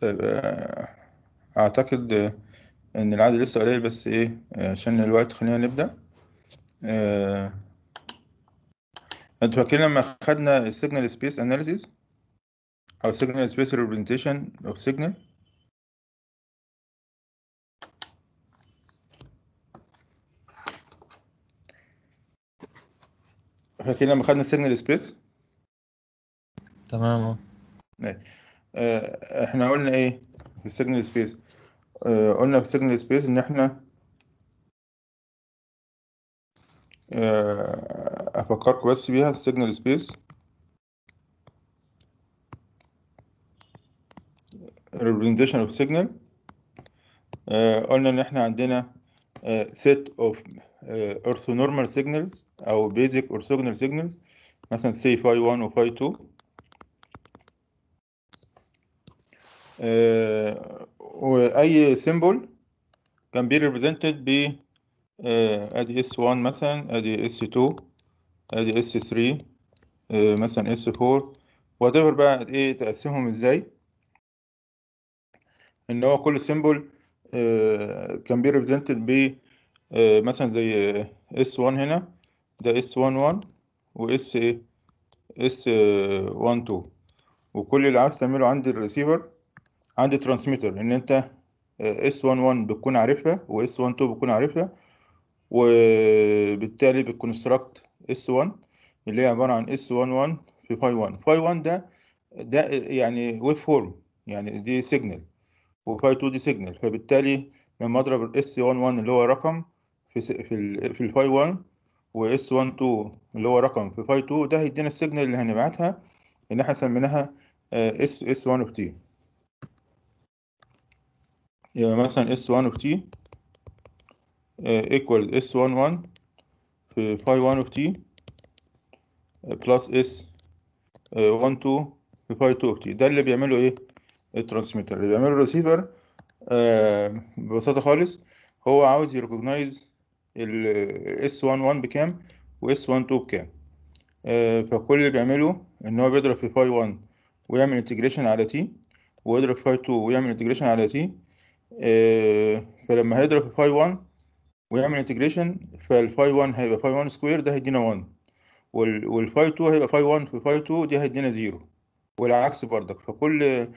طيب آه، أعتقد آه، إن العدد لسه قليل بس إيه آه، عشان الوقت خلينا نبدأ. آه، أنتوا فاكرين لما خدنا ال signal space analysis أو signal space representation أو signal فاكرين لما خدنا ال signal space تمام آه إحنا قلنا إيه في ال signal space قلنا في ال signal space ان إحنا آه، افكركم بس بيها ال signal space representation of signal. آه، قلنا ان إحنا عندنا آه، set of آه، orthonormal signals أو basic orthogonal signals مثلا say phi 1 و phi 2 آه، وأي symbol can be represented ب آه، أدي S1 مثلا أدي S2 أدي S3 آه، مثلا S4 whatever بقى إيه تقسمهم إزاي؟ إن هو كل symbol كان be represented ب آه، مثلا زي S 1 هنا ده S 1 1 و S إيه؟ S 1 2 وكل اللي عاوز تعمله عند الريسيفر عند ال transmitter ان أنت S 1 1 بتكون عارفها و S 1 2 بتكون عارفها وبالتالي بت construct S 1 اللي هي عبارة عن S 1 1 في phi 1 phi 1 ده ده يعني waveform يعني دي signal و phi 2 دي signal فبالتالي لما أضرب ال S 1 1 اللي هو رقم في في ال في ال phi 1 و S 1 2 اللي هو رقم في phi 2 ده هيدينا ال signal اللي هنبعتها اللي إحنا سميناها S S 1 of t يبقى مثلا S 1 of t equal S 1 1 في phi 1 of t plus S 1 2 في phi 2 of t ده اللي بيعمله إيه؟ ال transmitter. اللي بيعمله الريسيفر آه، ببساطة خالص هو عاوز ي recognize ال S11 بكام و S12 بكام. آه، فكل اللي بيعمله إن هو بيضرب في phi 1 ويعمل integration على t ويضرب في phi 2 ويعمل integration على t فلما هيضرب في phi 1 ويعمل integration فال phi 1 هيبقى phi 1 square ده هيدينا 1 وال- وال phi 2 هيبقى phi 1 في phi 2 دي هيدينا 0 والعكس برضك فكل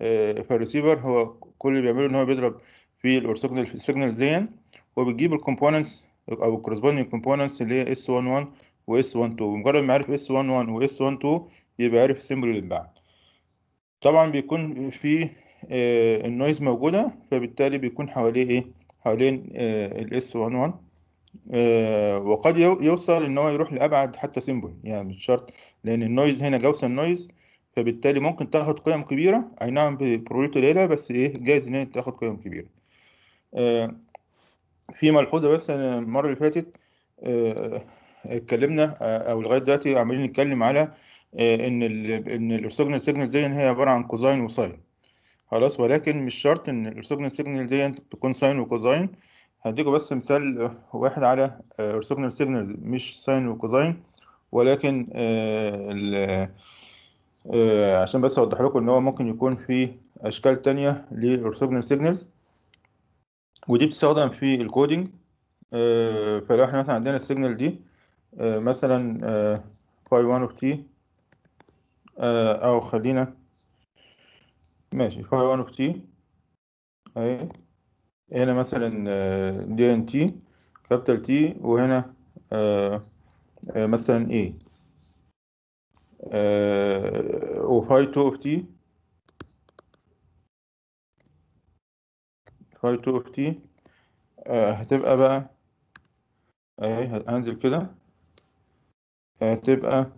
آه، فالريسيفر هو كل اللي بيعمله إن هو بيضرب في ال orthogonal في ال signals دي. وبتجيب ال components أو ال corresponding components اللي هي S 11 و S 12 بمجرد ما عرف S 11 و S 12 يبقى عارف ال symbol اللي اتبعت طبعا بيكون في آه، ال noise موجودة فبالتالي بيكون حواليه إيه؟ حوالين ال S 11 آه، وقد يو- يوصل إن هو يروح لأبعد حتى symbol يعني مش شرط لأن ال noise هنا Gaussian noise فبالتالي ممكن تاخد قيم كبيرة. أي نعم ب probability قليلة بس إيه؟ جايز إن هي تاخد قيم كبيرة. آه، في ملحوظة بس أنا المرة اللي فاتت آه، اتكلمنا آه، أو لغاية دلوقتي عمالين نتكلم على آه، إن ال إن ال orthogonal signal دي هي عبارة عن cosine و sine خلاص ولكن مش شرط إن ال orthogonal signal دي تكون sine و cosine هديكوا بس مثال آه، واحد على orthogonal signal مش sine و cosine ولكن آه، آه، عشان بس أوضح لكم إن هو ممكن يكون في أشكال تانية لل orthogonal signals ودي بتستخدم في ال coding آه، فلو إحنا مثلا عندنا ال signal دي آه، مثلا phi 1 of t أو خلينا ماشي phi 1 of t. أهي. هنا مثلا دي ال T capital T وهنا آه، آه، مثلا إيه. و phi 2 of t. phi 2 of t. هتبقى بقى أهي هنزل كده. هتبقى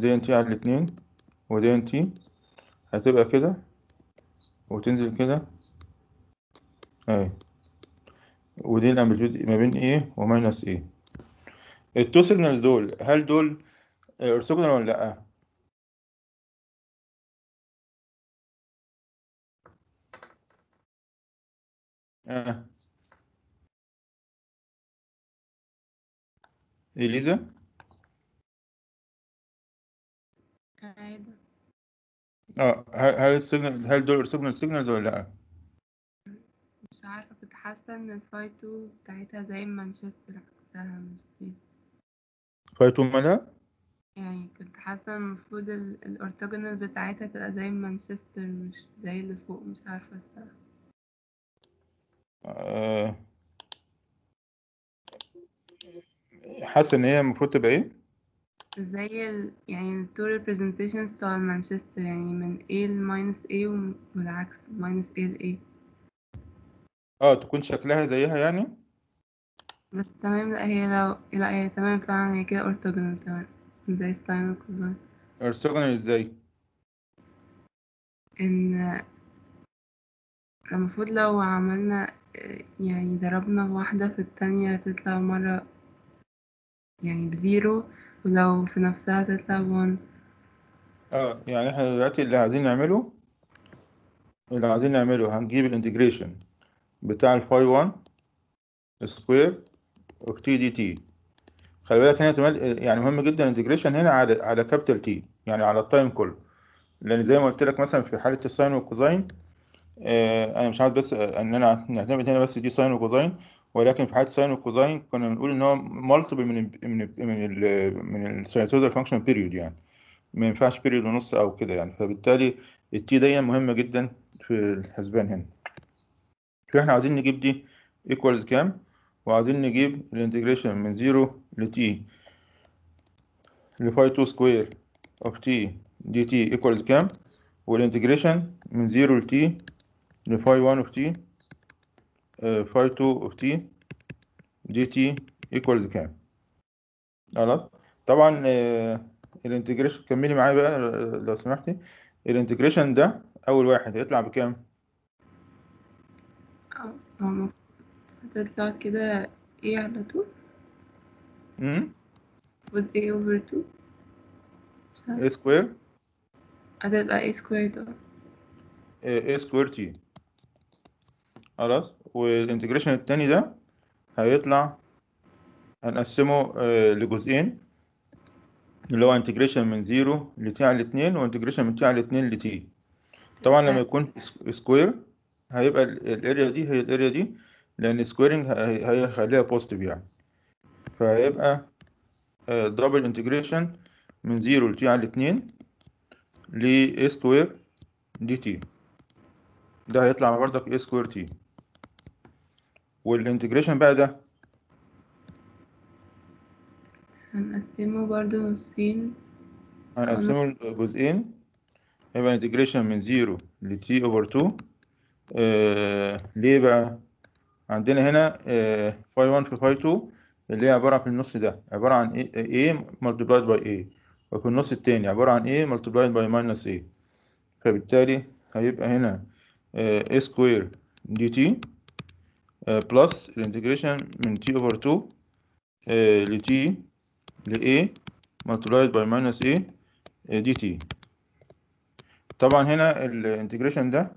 دي ان تي على الاتنين ودي ان تي. هتبقى كده وتنزل كده. اهي. ودي ال amplitude ما بين A و minus A ال two signals دول هل دول orthogonal ولا لأ؟ آه. إليزا؟ عادي آه هل هل ال signal هل دول orthogonal signals ولا لأ؟ مش عارفة كنت حاسة إن ال phi 2 بتاعتها زي مانشستر عكسها مش دي phi 2 مالها؟ يعني كنت حاسة المفروض ال- ال orthogonal بتاعتها تبقى زي مانشستر مش زي اللي فوق مش عارفة الصراحة آه، حاسة إن هي المفروض تبقى إيه؟ زي ال يعني ال two representations بتوع مانشستر يعني من A ل minus A والعكس minus A ل A آه تكون شكلها زيها يعني؟ بس تمام لا هي لو لا هي تمام فعلا هي كده orthogonal تمام زي sine و cosine orthogonal إزاي؟ إن المفروض لو عملنا يعني ضربنا واحدة في التانية تطلع مرة يعني ب zero ولو في نفسها تطلع ب one آه يعني إحنا دلوقتي اللي عايزين نعمله اللي عايزين نعمله هنجيب ال integration بتاع ال phi 1 square t dt. خلي بالك هنا يعني مهم جدا ال integration هنا على على capital T يعني على ال time كله. لأن زي ما قلت لك مثلا في حالة ال sine وال cosine آه أنا مش عايز بس إن أنا نعتمد هنا بس دي sine و cosine ولكن في حاله ال sine وال cosine كنا بنقول إن هو multiple من من من ال من ال sinusoidal function period يعني. ما ينفعش period ونص أو كده يعني. فبالتالي ال T دي مهمة جدا في الحسبان هنا. فاحنا عايزين نجيب دي؟ equals كام؟ وعايزين نجيب ال integration من 0 ل T ل phi 2 square of t dt equals كام؟ وال integration من 0 ل T ل phi 1 of t phi 2 of t dt equals كام؟ خلاص طبعا آه، ال integration كملي معايا بقى آه، لو سمحتي. ال integration ده أول واحد هيطلع بكام؟ المفروض هتطلع كده A على طول امم with A over 2 مش عارفة a square هتبقى A squared آه a square T خلاص؟ وال integration التاني ده هيطلع هنقسمه آه، لجزئين اللي هو integration من 0 ل t على 2 و integration من t على 2 ل t طبعا لما يكون square هيبقى ال area دي هي ال area دي لأن squaring هيخليها positive يعني. فهيبقى double integration من 0 ل t على 2 ل a square dt ده هيطلع بردك a square T وال integration بقى ده؟ هنقسمه برضو نصين. هنقسمه لجزئين. هيبقى integration من 0 ل t over 2 آه ليه بقى؟ عندنا هنا آه phi 1 في phi 2 اللي هي عبارة عن في النص ده. عبارة عن a, a multiplied by a. وفي النص التاني عبارة عن a multiplied by minus a. فبالتالي هيبقى هنا آه a square dt. آه plus ال integration من t over 2 آه ل t ل a multiplied by minus a آه dt طبعا هنا ال integration ده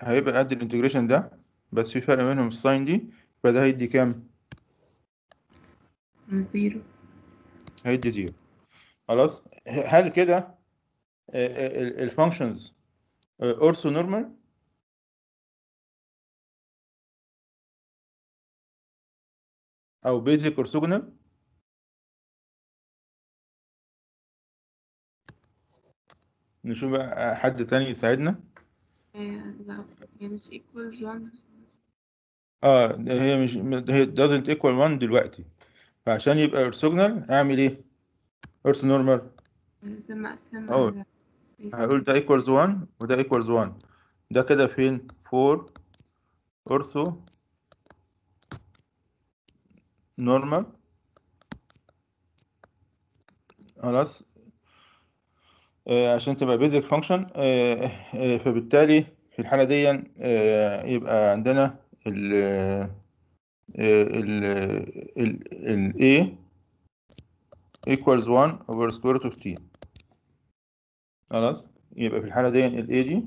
هيبقى قد ال integration ده بس في فرق بينهم ال sign دي فده هيدي كام؟ zero هيدي zero خلاص هل كده ال functions orthonormal أو basic orthogonal نشوف بقى حد تاني يساعدنا. هي لا هي مش equals 1 آه هي مش هي doesn't equal 1 دلوقتي. فعشان يبقى orthogonal أعمل إيه؟ orthonormal. على هقول ده equals 1 وده equals 1 ده كده فين؟ 4 orthonormal. خلاص. آه، عشان تبقى basic function فبالتالي في الحالة دي آه، يبقى عندنا ال ال ال ال A equals 1 over square root of t. خلاص؟ يبقى في الحالة دي ال A دي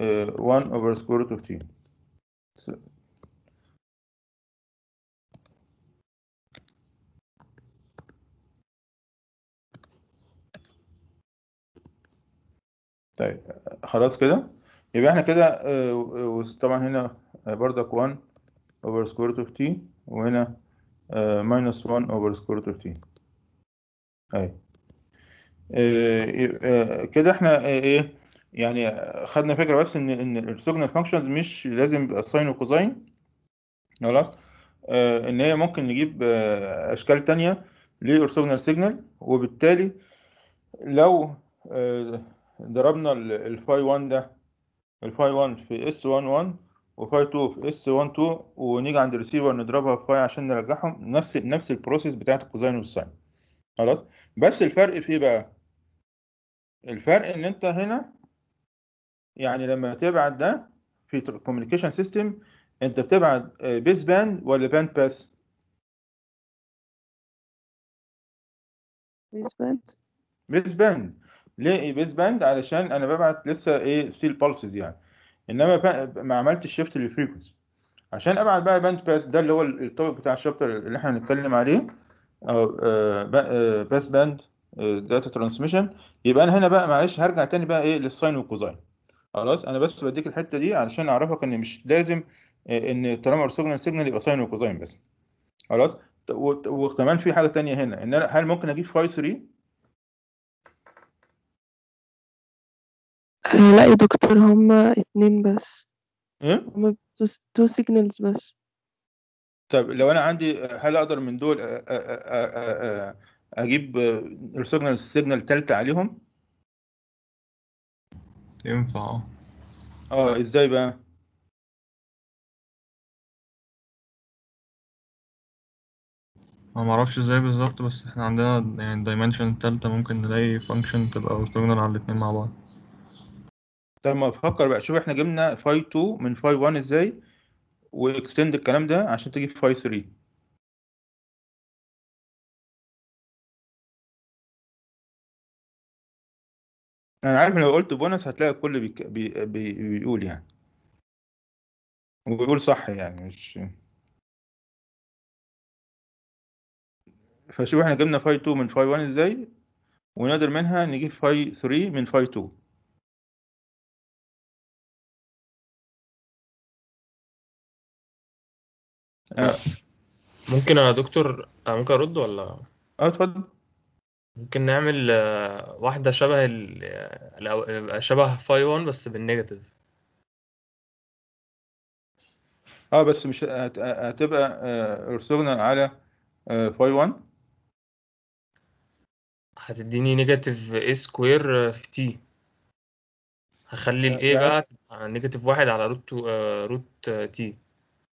آه، 1 over square root of t. طيب خلاص كده؟ يبقى إحنا كده آه، طبعا هنا بردك 1 over square root of t وهنا آه، minus 1 over square root of t. اهي آه، آه، كده إحنا آه، إيه يعني خدنا فكرة بس إن إن ال orthogonal functions مش لازم يبقى sine و cosine خلاص؟ آه، إن هي ممكن نجيب آه، أشكال تانية ل orthogonal signal وبالتالي لو آه، ضربنا ال- ال phi 1 ده ال phi 1 في S 1 1 و phi 2 في S 1 2 ونيجي عند الريسيفر نضربها في phi عشان نرجعهم. نفس نفس ال process بتاعت ال cosine وال sine. خلاص؟ بس الفرق في إيه بقى الفرق إن أنت هنا يعني لما تبعت ده في communication system أنت بتبعت بيس باند ولا باند باس بيس باند بيس باند ليه بيس باند علشان أنا ببعت لسه إيه still pulses يعني. إنما ما عملتش shift لل frequency عشان أبعت بقى bandpass ده اللي هو ال topic بتاع ال chapter اللي إحنا هنتكلم عليه. أو باس باند داتا ترانسميشن يبقى أنا هنا بقى معلش هرجع تاني بقى إيه لل sine وال cosine خلاص؟ أنا بس بديك الحتة دي علشان أعرفك إن مش لازم آه، إن طالما orthogonal signal يبقى sine و cosine بس. خلاص؟ وكمان في حاجة تانية هنا إن أنا هل ممكن أجيب phi 3 لا يا دكتور هما اتنين بس. إيه؟ هما two signals بس. طب لو أنا عندي هل أقدر من دول أ- أ- أ- أ- أ- أجيب orthogonal signal تالتة عليهم؟ ينفع. آه آه إزاي بقى؟ أنا معرفش إزاي بالظبط بس إحنا عندنا يعني ال dimension التالتة ممكن نلاقي function تبقى orthogonal على الاتنين مع بعض. طب ما أفكر بقى. شوف إحنا جبنا phi 2 من phi 1 إزاي و extend الكلام ده عشان تجيب phi 3 أنا عارف لو قلت بونص هتلاقي الكل بيك... بي... بي... بيقول يعني. وبيقول صح يعني مش فشوف إحنا جبنا phi 2 من phi 1 إزاي ونقدر منها نجيب phi 3 من phi 2 آه. ممكن يا دكتور آه، ممكن أرد ولا؟ آه اتفضل. ممكن نعمل آه، واحدة شبه ال آه، شبه phi 1 بس بال negative آه بس مش هت... هتبقى orthogonal على آه، phi 1 هتديني negative a square في t. هخلي ال آه، a يعني بقى تبقى negative واحد على root root t.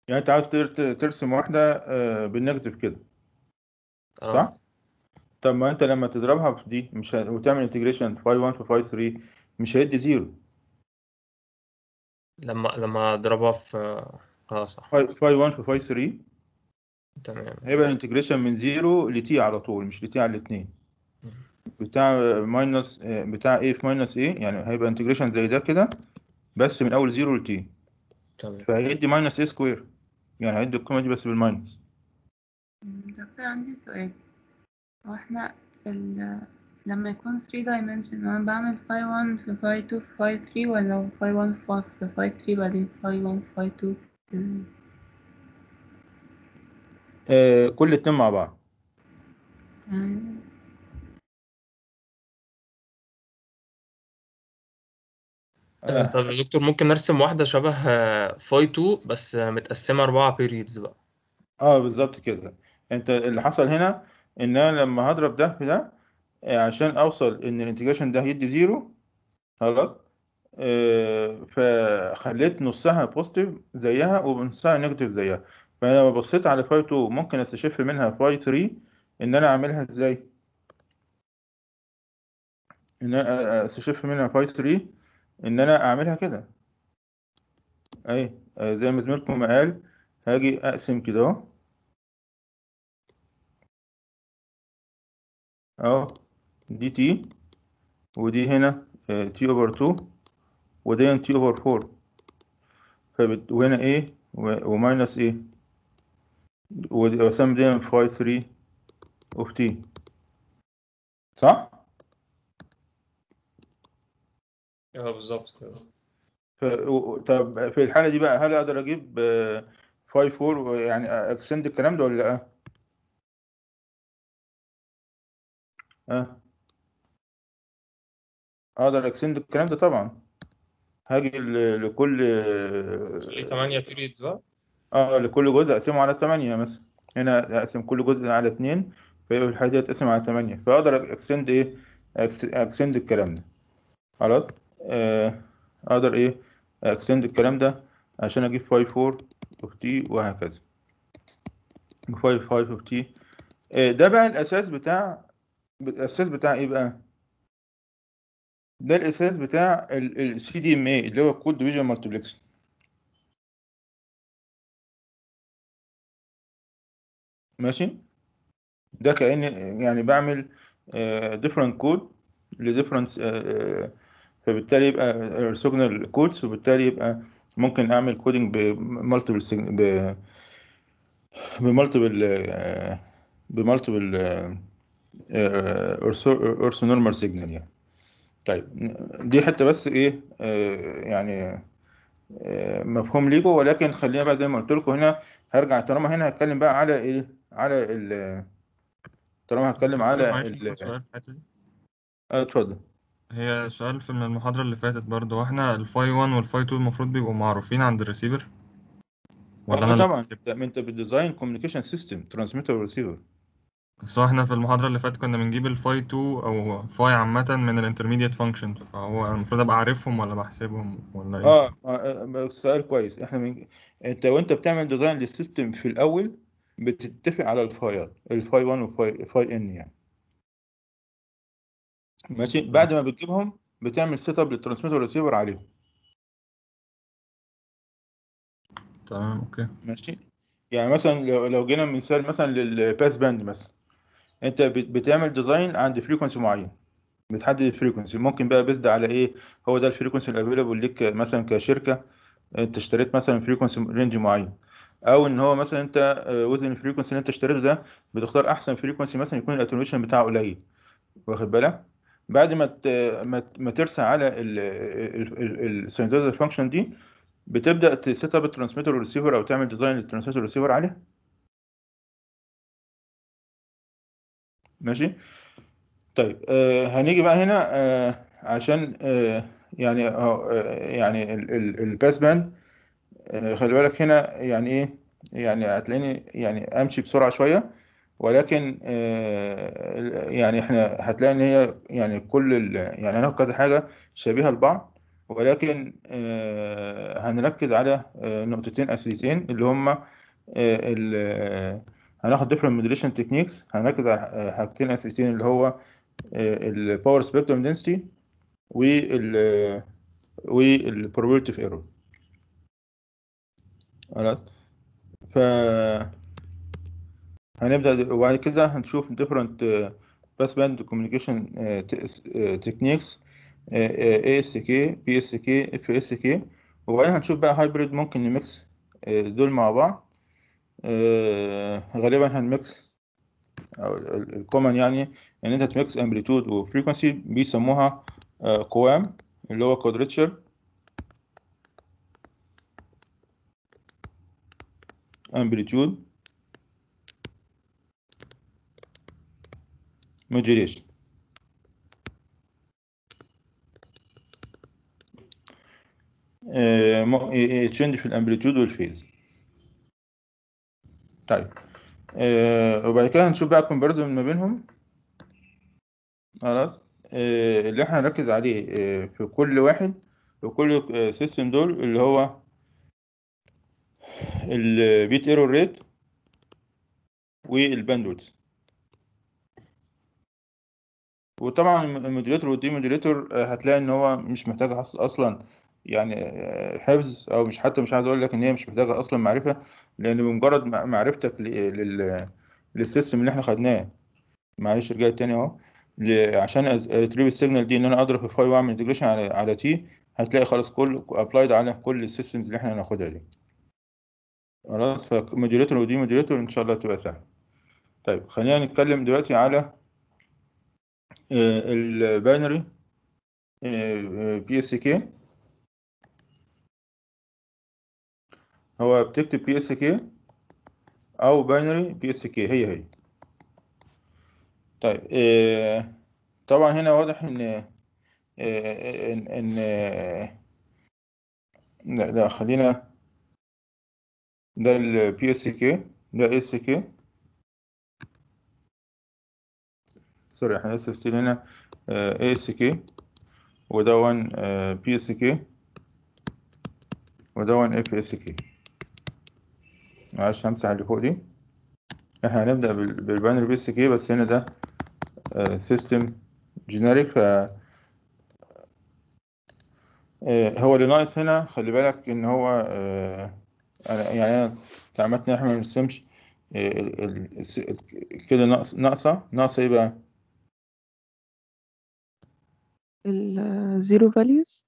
يعني انت عاوز تر- ترسم واحدة آه، بال negative كده آه. صح؟ طب ما انت لما تضربها في دي مش ه... وتعمل integration phi 1 في phi 3 مش هيدي zero. لما لما اضربها في آه صح. phi phi 1 في phi 3 تمام. هيبقى integration من zero ل T على طول مش ل T على الاثنين. بتاع minus بتاع A في minus A يعني هيبقى integration زي ده كده بس من أول zero ل T تمام. فهيدي minus A square يعني هيدي القيمه دي بس بال minus. دكتور عندي سؤال. هو إحنا ال... لما يكون 3 dimension أنا بعمل phi 1 في phi 2 في phi 3 ولا phi 1 في phi 3 بعدين phi 1 في phi 2 إزاي؟ آه كل اتنين مع بعض. آه، آه, طب يا دكتور ممكن نرسم واحدة شبه phi 2 بس آه، متقسمة أربعة periods بقى. آه بالظبط كده. أنت اللي حصل هنا إن أنا لما هضرب ده في ده آه، عشان أوصل إن ال integration ده يدي zero خلاص آه فخليت نصها positive زيها ونصها negative زيها. فأنا لما بصيت على phi 2 ممكن استشف منها phi 3 إن أنا أعملها إزاي؟ إن أنا استشف منها phi 3 إن أنا أعملها كده. أي زي ما زميلكم قال هاجي أقسم كده أهو. أهو دي T ودي هنا T over 2 ودي T over 4 فبت... وهنا A و minus A و some دي phi 3 of t صح؟ آه بالظبط كده. ف... طب في الحالة دي بقى هل أقدر أجيب 5 4 يعني extend الكلام ده ولا لأ؟ آه. أقدر extend الكلام ده طبعا. هاجي لكل خليه 8 periods بقى؟ آه لكل جزء أقسمه على 8 مثلا. هنا أقسم كل جزء على 2 فيبقى في الحالة دي اتقسم على 8 فأقدر extend إيه؟ extend الكلام ده. خلاص؟ آه، أقدر إيه extend الكلام ده عشان أجيب 5 4 of t وهكذا. 5 5 of t. ده بقى الأساس بتاع الأساس بتاع إيه بقى؟ ده الأساس بتاع ال CDMA اللي هو ال code division multiplex ماشي؟ ده كأني يعني بعمل different code ل different فبالتالي يبقى orthogonal codes وبالتالي يبقى ممكن أعمل coding ب multiple ب ب multiple ب multiple orthonormal signal يعني. طيب دي حتة بس إيه آه، يعني آه، مفهوم ليكم ولكن خلينا بقى زي ما قلت لكم هنا هرجع طالما هنا هتكلم بقى على إيه على ال طالما هتكلم على آه، اتفضل. هي سؤال في من المحاضرة اللي فاتت برضه وإحنا ال phi 1 وال phi 2 المفروض بيبقوا معروفين عند الريسيفر؟ ولا آه أنا اللي طبعا. انت بال design communication system transmitter و receiver بس هو إحنا في المحاضرة اللي فاتت كنا بنجيب ال phi 2 أو phi عامة من ال intermediate function فهو المفروض أبقى عارفهم ولا بحسبهم ولا إيه؟ آه آه، سؤال كويس. إحنا من... انت وانت بتعمل design لل system في الأول بتتفق على الفايات ال phi 1 وال phi phi n يعني. ماشي؟ بعد ما بتجيبهم بتعمل set up لل transmitter وال receiver عليهم. تمام okay. ماشي؟ يعني مثلا لو لو جينا مثال مثلا لل passband مثلا. أنت بت- بتعمل design عند frequency معين. بتحدد ال frequency ممكن بقى based على إيه؟ هو ده ال frequency ال available ليك مثلا كشركة. أنت اشتريت مثلا frequency range معين. أو إن هو مثلا أنت within ال frequency اللي أنت اشتريته ده بتختار أحسن frequency مثلا يكون ال attenuation بتاعه قليل. واخد بالك؟ بعد ما ما ترسى على ال synthesizer function دي بتبدأ ت set up ال transmitter وال receiver أو تعمل design لل transmitter وال receiver عليها ماشي؟ طيب آه هنيجي بقى هنا آه عشان آه يعني آه يعني ال passband آه خلي بالك هنا يعني إيه؟ يعني هتلاقيني يعني أمشي بسرعة شوية. ولكن آه يعني إحنا هتلاقي إن هي يعني كل ال يعني هناخد كذا حاجة شبيهة لبعض ولكن آه هنركز على آه نقطتين اساسيتين اللي هما ال- هناخد different modulation techniques هنركز على حاجتين اساسيتين اللي هو ال power spectrum density وال وال probability of error خلاص ف هنبدأ وبعد كده هنشوف different passband communication techniques ASK PSK FSK وبعدين هنشوف بقى hybrid ممكن ن mix آه، دول مع بعض آه، غالبا هنميكس أو ال common يعني إن أنت ت mix amplitude و frequency بيسموها آه، QAM اللي هو quadrature amplitude modulation change في ال amplitude وال phase طيب. آه، وبعد كده هنشوف بقى ال comparison ما بينهم. خلاص. آه، اللي إحنا هنركز عليه آه، في كل واحد في كل system دول اللي هو ال bit error rate وال bandwidth وطبعا ال modulator وال demodulator هتلاقي إن هو مش محتاج أصلا يعني آه، حفظ أو مش حتى مش عايز أقول لك إن هي مش محتاجة أصلا معرفة لأن بمجرد مع- معرفتك لل لل system اللي إحنا خدناه. معلش رجعت تاني أهو. عشان retrieve ال signal دي إن أنا أضرب في phi وأعمل integration على على T هتلاقي خلاص كل applied على كل ال systems اللي إحنا هناخدها دي. خلاص ف modulator و demodulator إن شاء الله تبقى سهلة. طيب خلينا نتكلم دلوقتي على ال binary PSK هو بتكتب بي اس كي أو باينري بي اس كي هي هي. طيب آه، طبعا هنا واضح إن آه، إن إن آه، لا لا خلينا ده ال PSK ده ASK sorry إحنا لسه still هنا ASK وده 1 PSK وده 1 FSK معلش همسح اللي فوق دي. إحنا هنبدأ بال- بال binary PSK بس هنا ده system generic ف آه، هو اللي ناقص هنا. خلي بالك إن هو آه، يعني أنا اتعمدت إن إحنا ما نرسمش آه، كده ناقص ناقصة. ناقصة إيه بقى؟ ال zero values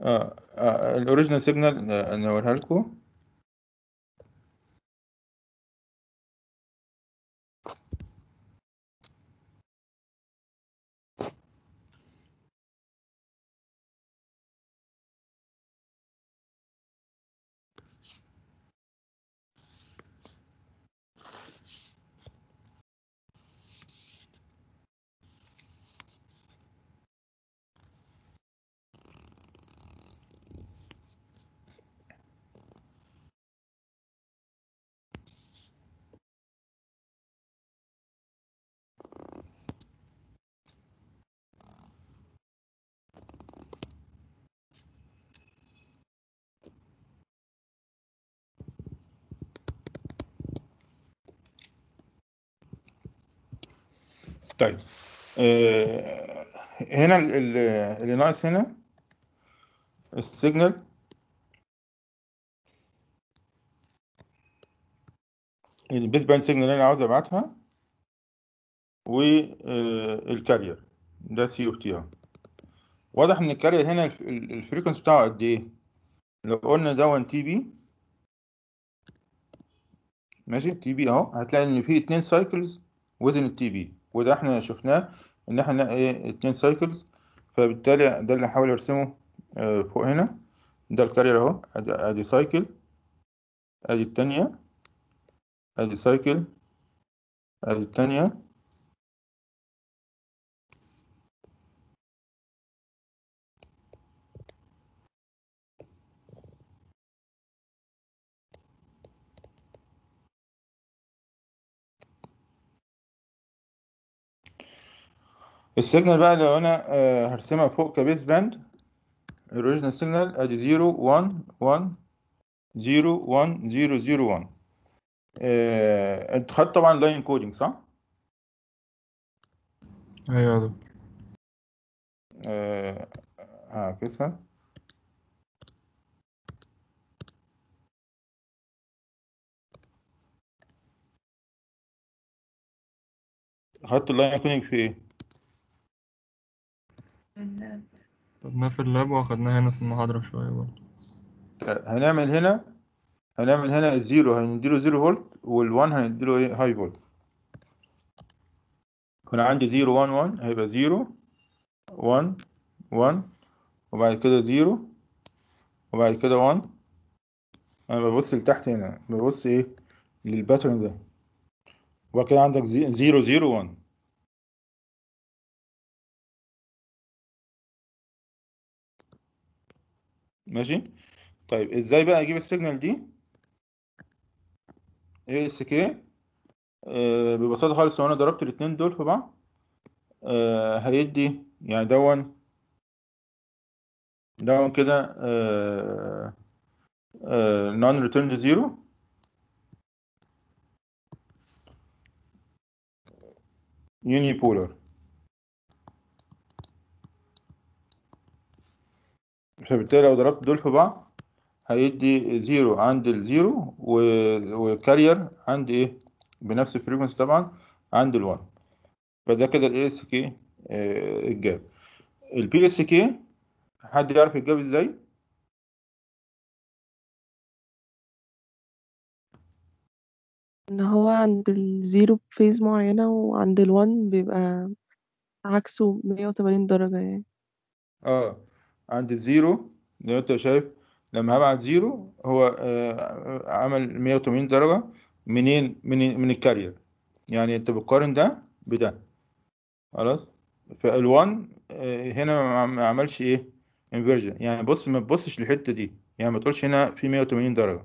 آه آه، الاوريجينال سيجنال نوريها لكم. طيب. آه، هنا ال- ال- اللي ناقص هنا ال signal. ال baseband signal اللي أنا عاوز أبعتها وال carrier ده c of t واضح إن ال carrier هنا ال frequency بتاعه قد إيه؟ لو قلنا ده 1 Tb ماشي؟ Tb أهو. هتلاقي إن في اتنين cycles within ال Tb وده إحنا شفناه ان إحنا إيه اتنين cycles فبالتالي ده اللي هحاول ارسمه آه، فوق هنا. ده الكارير اهو. ادي أدي cycle أدي التانية. أدي cycle أدي التانية. ال signal بقى لو أنا آه، هرسمها فوق ك baseband ال original signal أدي 0 1 1 0 1 0 0 1 آه، انت خدت طبعا line coding صح؟ أيوه يا دكتور آه، هعكسها خدت ال line coding في إيه؟ ال- خدناه في ال lab واخدناه هنا في المحاضرة شوية برضه. هنعمل هنا هنعمل هنا ال zero هنديله zero volt وال one هنديله إيه؟ high volt. هنا عندي zero one one هيبقى zero one one وبعد كده zero وبعد كده one. أنا ببص لتحت هنا ببص إيه؟ لل pattern ده. وبعد كده عندك زي- zero zero one. ماشي؟ طيب إزاي بقى أجيب ال signal دي؟ ASK آه، ببساطة خالص لو أنا ضربت الاتنين دول في بعض آه، هيدي يعني دون دون كده non return zero unipolar فبالتالي لو ضربت دول في بعض هيدي zero عند ال zero و carrier عند إيه؟ بنفس ال frequency طبعا عند ال one فده كده ال ASK اتجاب ال PSK حد يعرف يتجاب إزاي؟ إن هو عند ال zero ب phase معينة وعند ال one بيبقى عكسه مية وتمانين درجة يعني. آه. عند الزيرو زي ما انت شايف. لما هبعت zero هو آه عمل 180 درجة منين؟ من من ال carrier. يعني انت بتقارن ده بده. خلاص؟ فال1 آه هنا ما عم- ما عملش إيه؟ inversion يعني بص ما تبصش للحتة دي. يعني ما تقولش هنا في 180 درجة.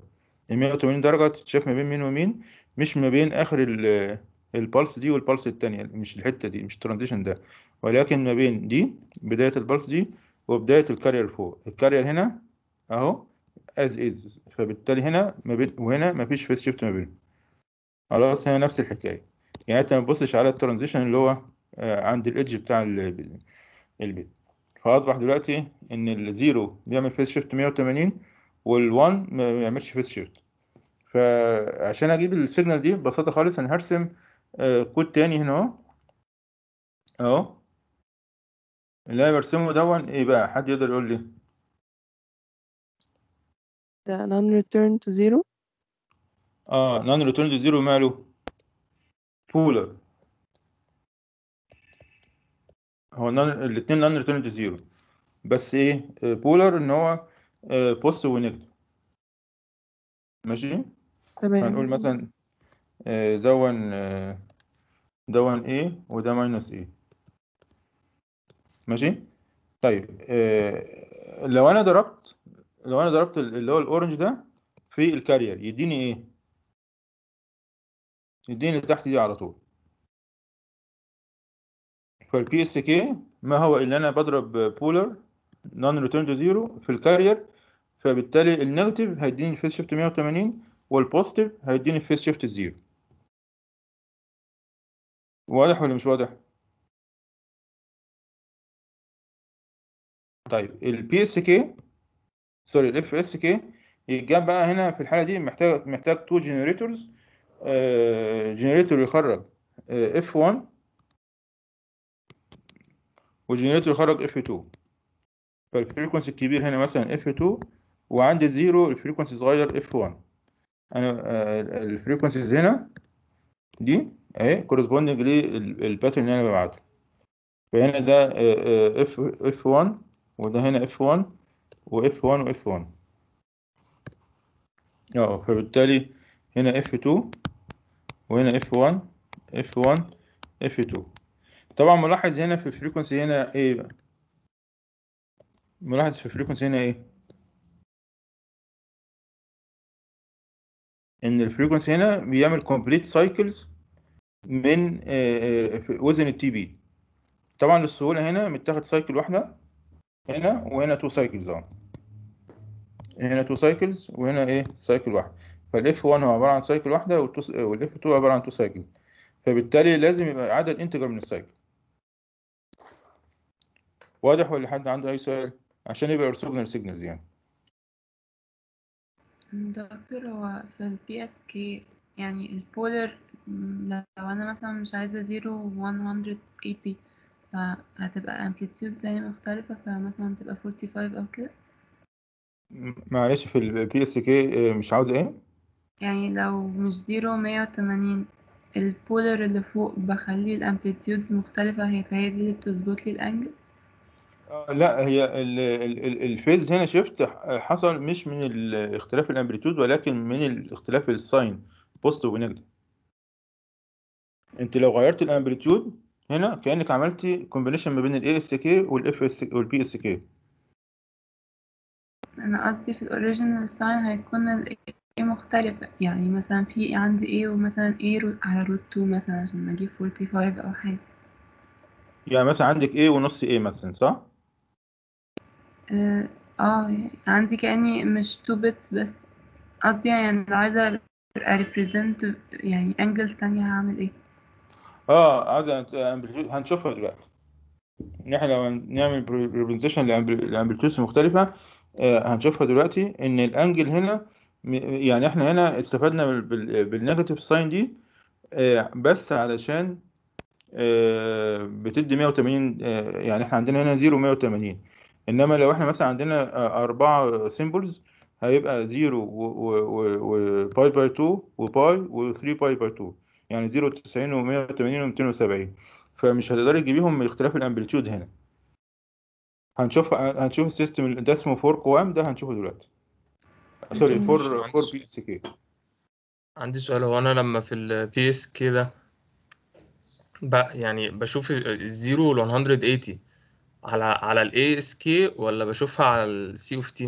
ال 180 درجة تتشاف ما بين مين ومين؟ مش ما بين آخر ال ال pulse دي وال pulse التانية. مش الحتة دي مش ال transition ده. ولكن ما بين دي بداية ال pulse دي وبداية ال carrier فوق. ال carrier هنا أهو as is. فبالتالي هنا ما بين وهنا ما فيش phase shift ما بينهم. خلاص هنا نفس الحكاية. يعني أنت ما تبصش على ال transition اللي هو آه، عند ال edge بتاع ال- ال bit فأصبح دلوقتي إن ال zero بيعمل phase shift 180 وال1 ما بيعملش phase shift فعشان أجيب ال signal دي ببساطة خالص أنا هرسم كود تاني هنا أهو. أهو. اللي أنا برسمه دون إيه بقى؟ حد يقدر يقول لي؟ ده non return to zero آه non return to zero ماله؟ polar هو نون الاثنين non return to zero بس إيه؟ polar إن هو positive و negative ماشي؟ هنقول تمام مثلا آه، دون آه، دون A وده minus A. ماشي؟ طيب آه، لو أنا ضربت لو أنا ضربت ال- اللي هو ال orange ده في ال carrier يديني إيه؟ يديني اللي تحت دي على طول. فال PSK ما هو الا أنا بضرب polar non return to zero في ال carrier فبالتالي ال negative هيديني phase shift 180 وال positive هيديني phase shift zero واضح ولا مش واضح؟ طيب البي اس كي سوري الاف اس كي يتجاب بقى هنا في الحالة دي محتاج محتاج two generators generator يخرج f 1 و generator يخرج f 2 فال frequency الكبير هنا مثلا f 2 وعند ال zero ال frequency صغير f 1 أنا ال frequencies هنا دي أهي corresponding لل pattern اللي أنا ببعته. فهنا ده f f 1 وده هنا f 1 و f 1 و f 1 آه فبالتالي هنا f 2 وهنا f 1 f 1 f 2 طبعا ملاحظ هنا في ال frequency هنا إيه بقى. ملاحظ في ال frequency هنا إيه إن ال frequency هنا بيعمل complete cycles من آه، آه، within ال T b طبعا للسهوله هنا متاخد cycle واحدة هنا وهنا two cycles أهو. هنا two cycles وهنا إيه؟ cycle واحد. فال F 1 هو عبارة عن cycle واحدة وال F 2 عبارة عن two cycle فبالتالي لازم يبقى عدد integer من ال cycle واضح ولا حد عنده أي سؤال؟ عشان يبقى orthogonal signals يعني. دكتور هو في ال PSK يعني ال polar لو أنا مثلا مش عايزة zero 180 فهتبقى amplitude تاني مختلفة فمثلا تبقى 45 أو كده. معلش في ال PSK مش عاوز إيه؟ يعني لو مش zero 180 ال polar اللي فوق بخلي ال amplitudes مختلفة هي فهي دي اللي بتظبط لي ال angle آه، لا هي ال- ال- ال- ال phase هنا shift حصل مش من اختلاف ال amplitude ولكن من الاختلاف ال sign positive و negative أنت لو غيرت ال amplitude هنا كأنك عملتي combination ما بين ASK وال PSK أنا قصدي في ال original sine هيكون ال A مختلفة. يعني مثلا في عندي A ومثلا A على root 2 مثلا عشان أجيب 45 أو حاجة. يعني مثلا عندك A ونص A مثلا صح؟ آه آه، يعني عندي كأني مش 2 bits بس. قصدي يعني لو عايزة represent يعني angles تانية هعمل إيه آه amplitude- هنشوفها دلوقتي. ان إحنا لو نعمل representation ل amplitudes مختلفة آه، هنشوفها دلوقتي إن ال angle هنا يعني إحنا هنا استفدنا بال- بال- بال negative sign دي آه، بس علشان آه، بتدي 180 آه، يعني إحنا عندنا هنا 0 180 إنما لو إحنا مثلا عندنا أربعة symbols هيبقى 0 و pi by 2 و pi و3 pi by 2 يعني 0 90 و180 و270 فمش هتقدري تجيبيهم من اختلاف ال amplitude هنا. هنشوف هنشوف ال system ده اسمه 4-QAM ده هنشوفه دلوقتي. sorry. four four. PSK عندي سؤال. هو أنا لما في ال PSK ده ب- يعني بشوف ال zero وال 180 على على ال ASK ولا بشوفها على ال CFT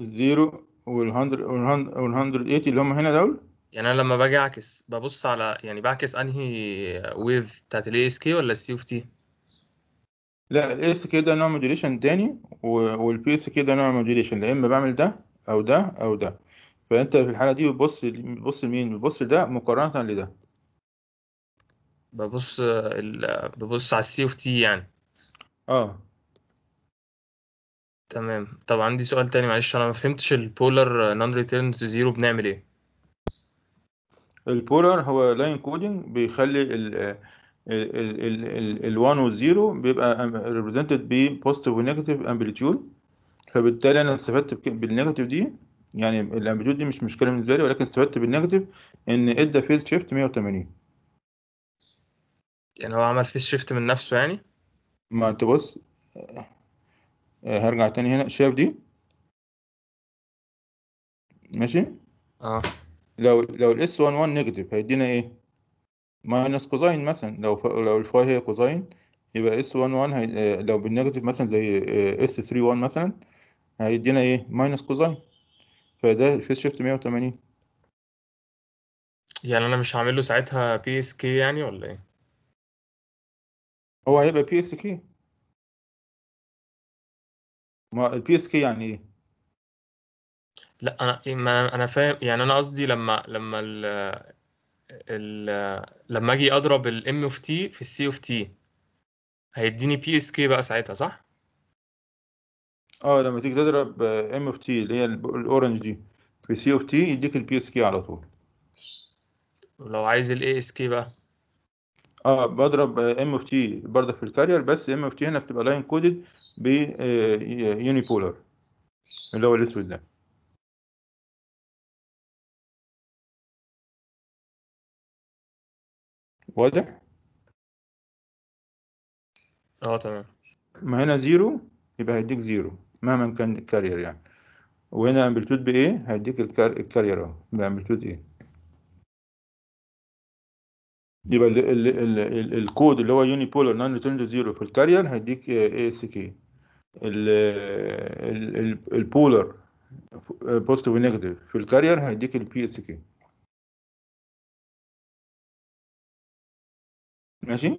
ال zero وال 100 وال 180 اللي هم هنا دول؟ يعني أنا لما باجي أعكس ببص على يعني بعكس أنهي wave بتاعت ال ASK ولا ال CFT لا ال ASK ده نوع modulation تاني وال PSK ده نوع modulation لا إما بعمل ده أو ده أو ده. فأنت في الحالة دي بتبص بتبص لمين؟ بتبص لده مقارنة لده. ببص ال... ببص على ال C of T يعني. آه. تمام. طب عندي سؤال تاني معلش أنا ما فهمتش. ال polar non return to zero بنعمل إيه؟ ال polar هو line coding بيخلي ال ال ال ال ال 1 وال zero بيبقى represented ب positive و negative amplitude فبالتالي أنا استفدت بال negative دي. يعني ال amplitude دي مش مشكلة بالنسبة لي ولكن استفدت بال negative إن ادى phase shift 180 يعني هو عمل phase shift من نفسه يعني؟ ما أنت بص هرجع تاني هنا. شايف دي. ماشي؟ آه. لو لو ال S 11 negative هيدينا إيه؟ minus cosine مثلا. لو ف... لو ال phi هي cosine يبقى S 11 هي... آه، لو بال negative مثلا زي S 31 مثلا هيدينا إيه؟ minus cosine فده phase shift 180 يعني أنا مش هعمل له ساعتها PSK يعني ولا إيه؟ هو هيبقى PSK ما ال PSK يعني إيه؟ لا أنا إيه، ما أنا فاهم يعني أنا قصدي لما لما ال ال لما أجي أضرب ال M of T في ال C of T هيديني PSK بقى ساعتها صح؟ آه لما تيجي تضرب M of T اللي هي ال- ال orange دي في C of T يديك ال PSK على طول. ولو عايز ال ASK بقى. آه بضرب M of T برضه في ال carrier بس M of T هنا بتبقى line coded ب unipolar اللي هو الأسود ده. واضح؟ آه تمام. ما هنا zero يبقى هيديك zero مهما كان ال carrier يعني. وهنا amplitude بإيه؟ هيديك ال car... ال carrier أهو ب amplitude إيه؟ يبقى ال ال ال ال الكود اللي هو unipolar non return to zero في ال carrier هيديك ASK ال polar positive و negative في ال carrier هيديك ال PSK ماشي؟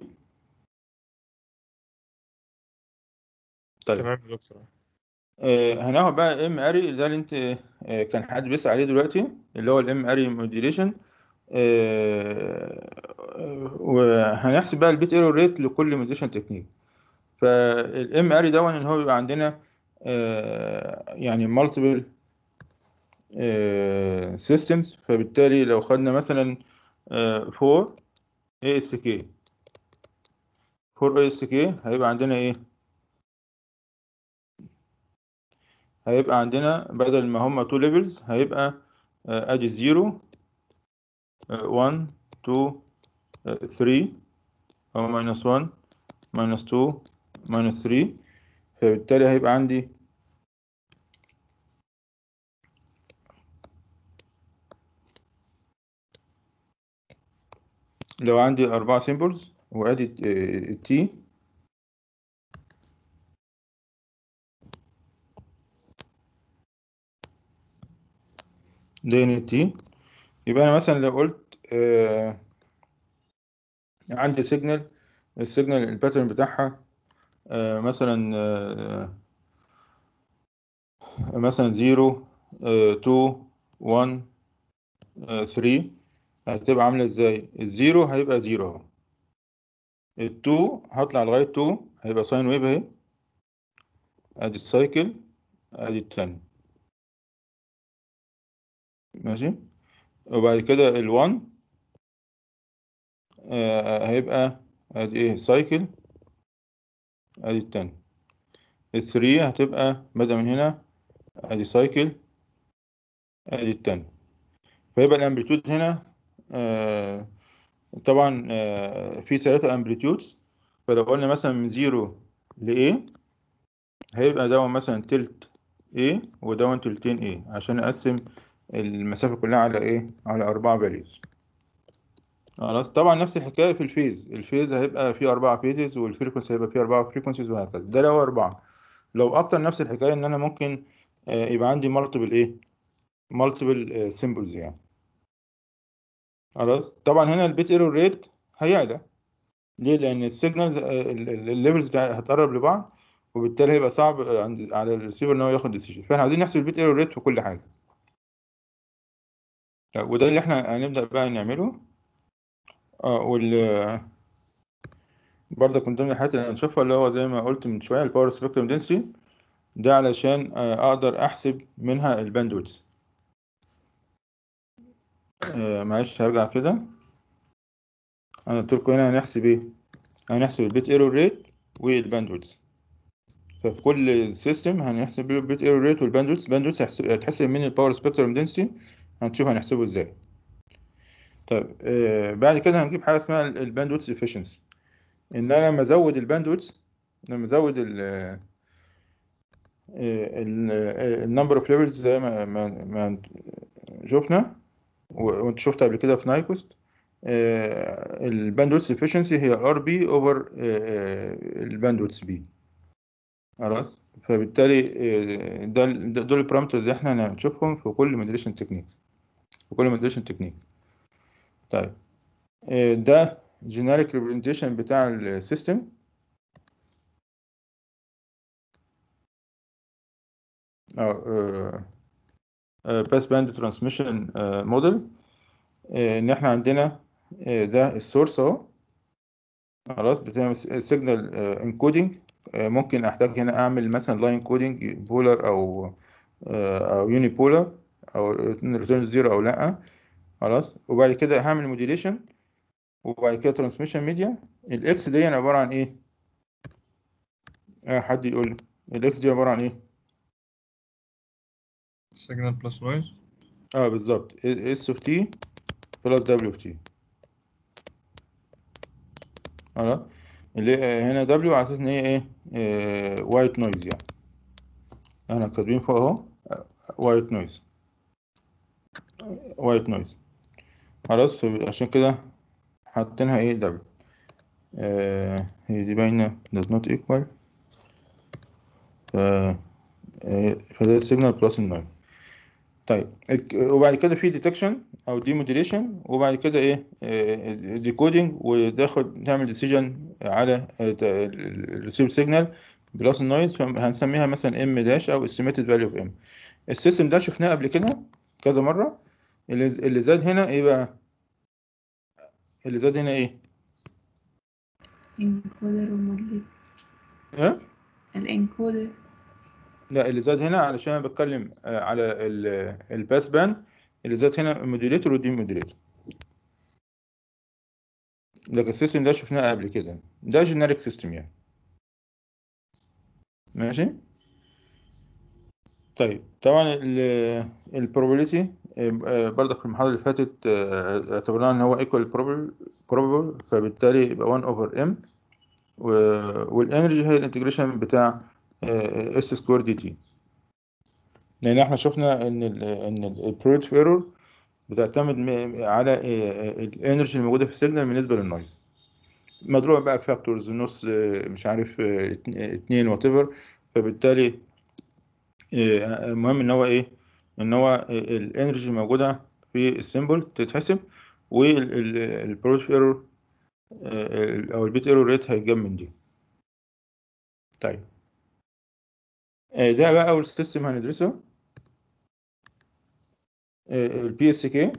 طيب. تمام يا دكتور. آه، هناخد بقى M-ary ده اللي انت آه، كان حد بيسأل عليه دلوقتي اللي هو ال M-ary modulation وهنحسب بقى ال bit error rate لكل modulation technique فال M-ary ده ان هو بيبقى عندنا آه، يعني multiple systems فبالتالي لو خدنا مثلا 4 اي اس كي 4 اي اس كي هيبقى عندنا إيه؟ هيبقى عندنا بدل ما هما 2 levels هيبقى آه، ادي 0 1 2 3 أو minus 1 minus 2 minus 3 فبالتالي هيبقى عندي لو عندي أربعة symbols وأدي ال T ده ال T يبقى أنا مثلا لو قلت آه عندي signal ال signal ال pattern بتاعها آه مثلا آه مثلا zero two one three هتبقى عاملة إزاي؟ ال zero هيبقى zero أهو. ال two هطلع لغاية two هيبقى sine wave أهي. أدي ال cycle أدي التاني ماشي؟ وبعد كده ال one آه هيبقى ادي إيه cycle ادي التاني ال three هتبقى بدأ من هنا ادي cycle ادي التاني فيبقى ال amplitude هنا آه طبعا آه في ثلاثة amplitudes فلو قلنا مثلا من zero ل A هيبقى دون مثلا تلت A ودون تلتين A عشان نقسم المسافة كلها على إيه؟ على أربعة values خلاص طبعا نفس الحكاية في ال phase. ال phase هيبقى فيه أربعة phases وال frequency هيبقى فيه أربعة frequencies وهكذا. ده لو أربعة. لو أكتر نفس الحكاية إن أنا ممكن آه، يبقى عندي multiple إيه؟ multiple symbols يعني. خلاص طبعا هنا ال bit error rate هيعلى. ليه؟ لأن ال signals ال levels هتقرب لبعض وبالتالي هيبقى صعب عند على الريسيفر إن هو ياخد decision فإحنا عايزين نحسب ال bit error rate في كل حاجة. وده اللي إحنا هنبدأ بقى نعمله. آه وال برضك من ضمن الحاجات اللي هنشوفها اللي هو زي ما قلت من شوية ال power spectrum density ده علشان آه، أقدر أحسب منها ال bandwidth آه، معلش هرجع كده. أنا قلت لكم هنا هنحسب إيه؟ هنحسب ال bit error rate وال bandwidth ففي كل system هنحسب ال bit error rate وال bandwidth ال bandwidth هيحسب- هيتحسب من ال power spectrum density هنشوف هنحسبه إزاي. طيب آه بعد كده هنجيب حاجة اسمها ال bandwidth efficiency إن أنا لما أزود ال bandwidth لما أزود ال ال number of levels زي ما ما شفنا وأنت شفت قبل كده في Nyquist ال bandwidth efficiency هي Rb over ال bandwidth B خلاص؟ فبالتالي آه، ده دول ال parameters اللي إحنا هنشوفهم في كل modulation techniques في كل modulation technique طيب آه، ده generic representation بتاع ال system. Passband transmission model ان إحنا عندنا آه، ده ال source اهو. خلاص بتعمل signal encoding ممكن أحتاج هنا أعمل مثلا line coding polar أو آه، أو unipolar أو return zero أو لأ. خلاص. وبعد كده هعمل modulation وبعد كده transmission media ال x t عبارة عن إيه؟ آه، حد يقول لي. ال x t عبارة عن إيه؟ signal plus noise آه بالظبط. s of t plus w of t خلاص. اللي آه، هنا دبليو على أساس إن هي إيه؟ white noise يعني. إحنا كاتبين فوق أهو white noise white noise خلاص فعشان كده حاطينها إيه؟ دبليو آه هي دي باينة does not equal. آه، فده ال signal plus ال noise طيب وبعد كده في detection أو demodulation وبعد كده إيه decoding وتاخد تعمل decision على ال received signal plus ال noise هنسميها مثلا m dash أو estimated value of m ال system ده شفناه قبل كده كذا مرة. اللي زاد هنا إيه بقى؟ اللي زاد هنا إيه؟ encoder و modulator ها؟ ال encoder لا اللي زاد هنا علشان أنا بتكلم آه، على ال passband اللي زاد هنا modulator و demodulator لكن ال system ده شفناه قبل كده. ده generic system يعني. ماشي؟ طيب طبعا ال probability برضك في المحاضرة اللي فاتت آه، اعتبرناها إن هو equiprobable equiprobable فبالتالي يبقى 1 over m وال energy هي ال integration بتاع s square dt لأن إحنا شفنا ان ال ان ال prob error بتعتمد على ال energy الموجودة في ال signal بالنسبة لل noise مضروبه بقى factors نص آه، مش عارف آه، اتن- اتنين what فبالتالي آه، المهم إن هو إيه؟ إن هو ال energy الموجودة في ال symbol تتحسب وال prob error أو ال bit error rate هيتجاب من دي. طيب. آه، ده بقى أول system هندرسه. ال BPSK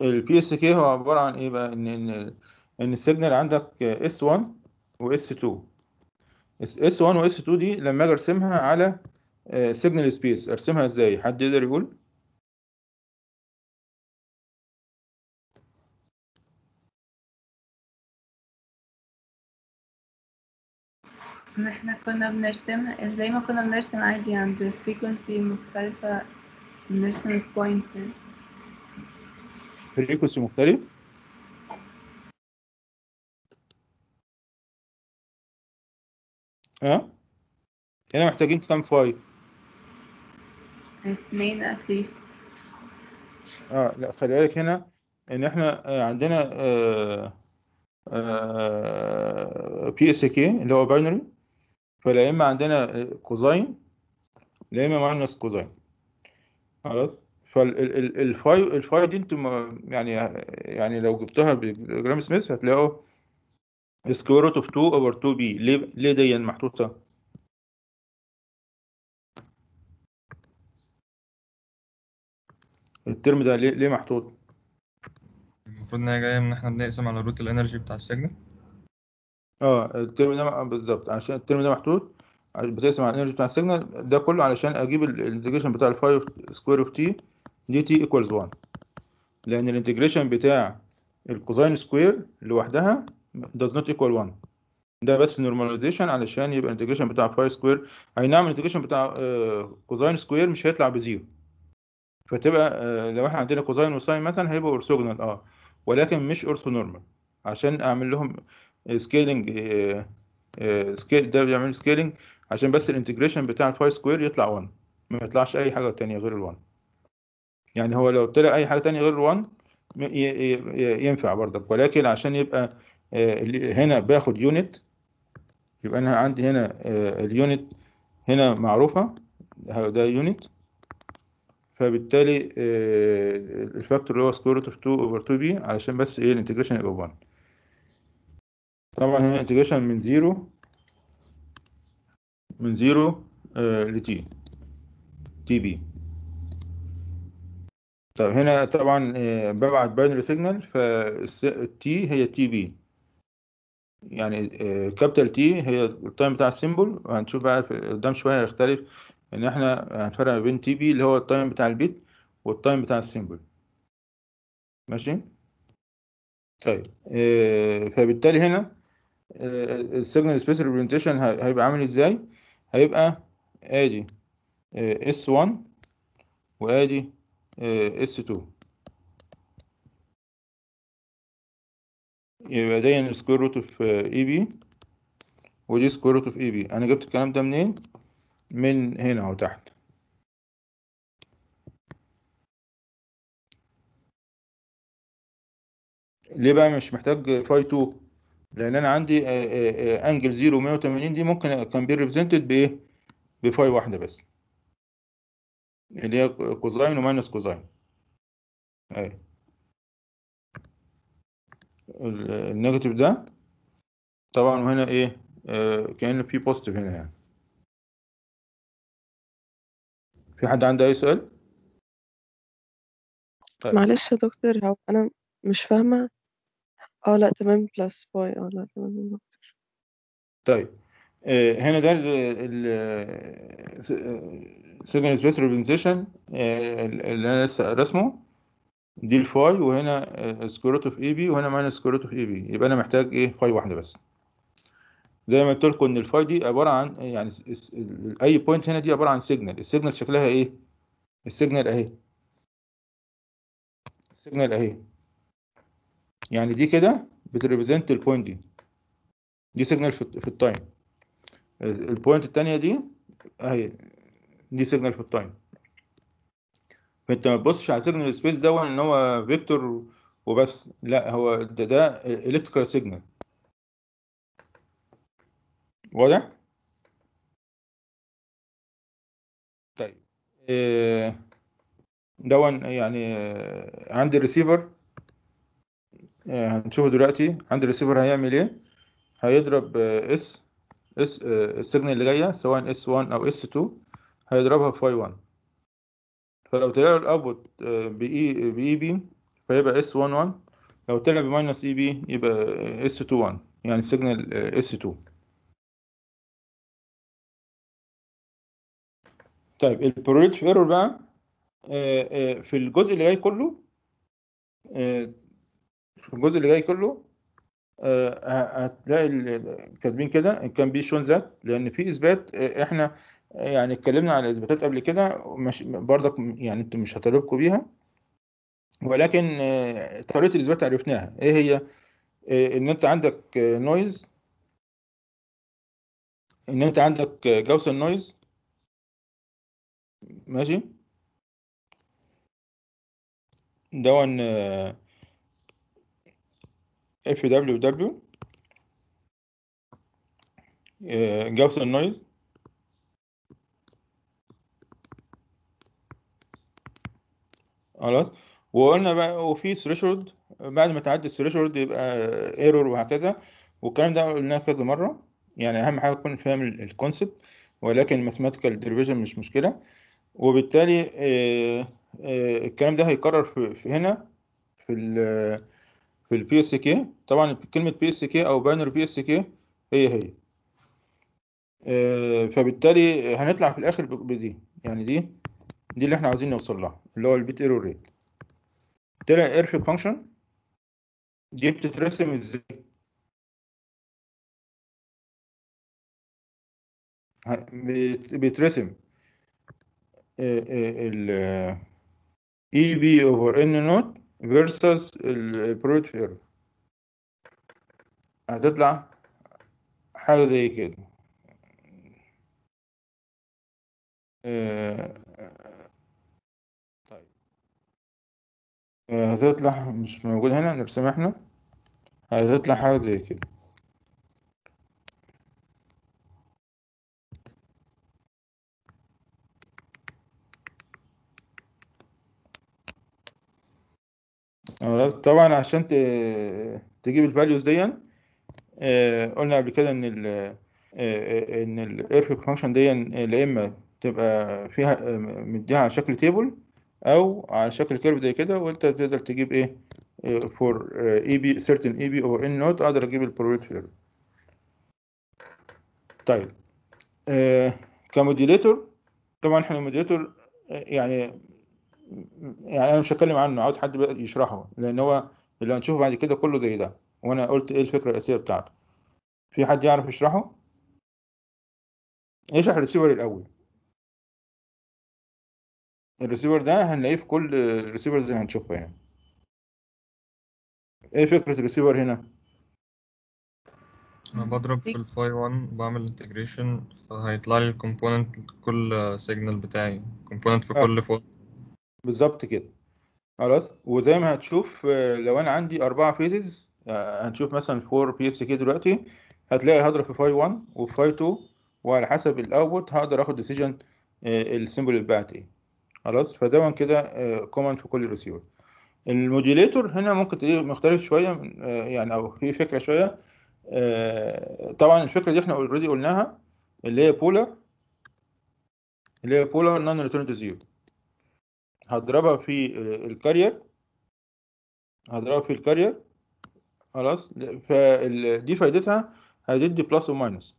ال BPSK هو عبارة عن إيه بقى؟ ان ان إن ال signal عندك S1 و S2 S1 و S2 دي لما أجي أرسمها على signal space أرسمها إزاي؟ حد يقدر يقول؟ ما إحنا كنا بنرسمها زي ما كنا بنرسم عادي عند frequency مختلفة بنرسم point frequency مختلف؟ ها؟ هنا محتاجين كام فايل؟ اتنين اتليست آه لا خلي بالك هنا ان إحنا عندنا آه آه BPSK اللي هو binary فلا اما عندنا cosine لا اما minus cosine خلاص؟ فال phi ال phi دي أنتم يعني يعني لو جبتها بجرام سميث هتلاقوا square root of 2 over Tb ليه ليه دي محطوطة؟ ال term ده ليه ليه محطوط؟ المفروض إن هي جاية من إن إحنا بنقسم على root ال energy بتاع ال signal. آه ال term ده بالظبط عشان الترم ده عشان بتقسم على ال energy بتاع ال signal ده كله علشان أجيب ال integration بتاع ال phi square of t dt equals 1 لأن ال integration بتاع ال cosine square لوحدها does not equal 1 ده بس normalization علشان يبقى ال integration بتاع phi square أي نعم ال integration بتاع cosine square مش هيطلع ب zero فتبقى آه، لو إحنا عندنا cosine و sine مثلا هيبقى orthogonal آه. ولكن مش orthonormal عشان أعمل لهم scaling scale ده بيعمل scaling عشان بس ال integration بتاع ال phi square يطلع 1 ما يطلعش أي حاجة تانية غير ال1 يعني هو لو طلع أي حاجة تانية غير ال1 م- ي- ي- ينفع برضك. ولكن عشان يبقى آه، هنا باخد unit يبقى أنا عندي هنا آه، ال unit هنا معروفة ده unit فبالتالي آه، ال factor اللي هو square root of 2 over Tb علشان بس إيه ال integration يبقى 1 طبعا هنا integration من zero من zero ل T Tb طب هنا طبعا آه، ببعت binary signal فال T هي Tb يعني capital T هي ال time بتاع ال symbol. وهنشوف بقى قدام شوية هيختلف. إن إحنا هنفرق بين Tb اللي هو ال time بتاع ال bit وال time بتاع ال symbol. ماشي؟ طيب آه، فبالتالي هنا ال signal space representation هيبقى عامل إزاي؟ هيبقى آدي S1 وآدي S2 يبقى دي ال square root of Eb ودي square root of Eb أنا جبت الكلام ده منين؟ من هنا أهو تحت. ليه بقى مش محتاج phi 2 لأن أنا عندي angle 0 180 دي ممكن can be represented بايه ب phi واحدة بس. اللي هي cosine و minus cosine اهي ال- ال negative ده طبعا وهنا إيه؟ آه كأنه في positive هنا يعني. في حد عنده أي سؤال؟ طيب. معلش يا دكتور هو أنا مش فاهمة آه لأ تمام plus pi آه لأ تمام يا دكتور طيب آه هنا ده ال signal space representation اللي أنا لسه رسمه دي ال phi وهنا square root of Eb وهنا square root of Eb يبقى أنا محتاج إيه؟ phi واحدة بس. زي ما قلت لكم إن ال phi دي عبارة عن يعني أي point هنا دي عبارة عن signal ال signal شكلها إيه؟ ال signal أهي. ال signal أهي. يعني دي كده بت represent ال point دي. دي signal في, ال time ال- ال point التانية دي اهي دي signal في ال time فانت ما تبصش على signal space ده ان هو vector وبس لا هو ده ده electrical signal واضح؟ طيب إيه دون يعني آه، عندي الريسيفر آه، هنشوفه دلوقتي. عندي الريسيفر هيعمل إيه؟ هيضرب S S ال signal اللي جاية سواء S1 أو S2 هيضربها في phi 1 فلو طلع ال output ب ب Eb فيبقى S1 1 لو طلع ب minus Eb يبقى S2 1 يعني ال signal S2 طيب ال probability error بقى آه، آه، في الجزء اللي جاي كله آه، الجزء اللي جاي كله آه، هتلاقي كاتبين كده can be shown that لأن في إثبات آه، إحنا آه، يعني اتكلمنا على الإثباتات قبل كده مش برضك يعني أنتم مش هطالبكم بيها. ولكن طريقة الإثبات عرفناها. إيه هي؟ إن أنت عندك noise إن أنت عندك Gaussian noise ماشي؟ دون additive white Gaussian noise خلاص. وقلنا بقى وفي threshold بعد ما تعدي ال threshold يبقى error وهكذا. والكلام ده قلناه كذا مرة. يعني أهم حاجة تكون فاهم ال concept ولكن ال mathematical derivation مش مشكلة. وبالتالي آه، آه، الكلام ده هيكرر في هنا في في ال PSK طبعا كلمة PSK أو binary PSK هي هي. آه، فبالتالي هنطلع في الآخر ب- بدي. يعني دي دي اللي إحنا عاوزين نوصل لها اللي هو ال bit error rate طلع erfc function دي بتترسم إزاي؟ ه- بيت- بيترسم ال Eb over N naught versus ال bit error هتطلع حاجة زي كده. آه، طيب. آه، هتطلع مش موجود هنا نرسمها إحنا. هتطلع حاجة زي كده. طبعا عشان تجيب ال values دي آه، قلنا قبل كده إن ال آه، آه، إن ال erfc function دي يا إما تبقى فيها مديها على شكل table أو على شكل curve زي كده وأنت تقدر تجيب إيه؟ for Eb certain Eb over N naught أقدر أجيب ال probability طيب آه، ك modulator طبعا إحنا ال modulator يعني يعني أنا مش هتكلم عنه عاوز حد بقى يشرحه لأن هو اللي هنشوفه بعد كده كله زي ده. وأنا قلت إيه الفكرة الأساسية بتاعته. في حد يعرف يشرحه؟ اشرح الريسيفر الأول. الريسيفر ده هنلاقيه في كل ال receivers اللي هنشوفها يعني. إيه فكرة الريسيفر هنا؟ أنا بضرب في ال phi 1 بعمل integration فهيطلع لي ال component كل signal بتاعي component في آه. كل phi بالظبط كده. خلاص؟ وزي ما هتشوف آه، لو أنا عندي أربعة phases هنشوف مثلا 4 PSK دلوقتي هتلاقي هضرب في phi 1 وفي phi 2 وعلى حسب ال output هقدر آخد decision ال symbol اللي بعت إيه. خلاص؟ فده كده common في كل receiver ال modulator هنا ممكن تلاقيه مختلف شوية آه، يعني أو في فكرة شوية آه، طبعا الفكرة دي إحنا already قلناها اللي هي polar اللي هي polar non return to zero هضربها في ال carrier هضربها في ال carrier خلاص. فدي فايدتها هتدي plus و minus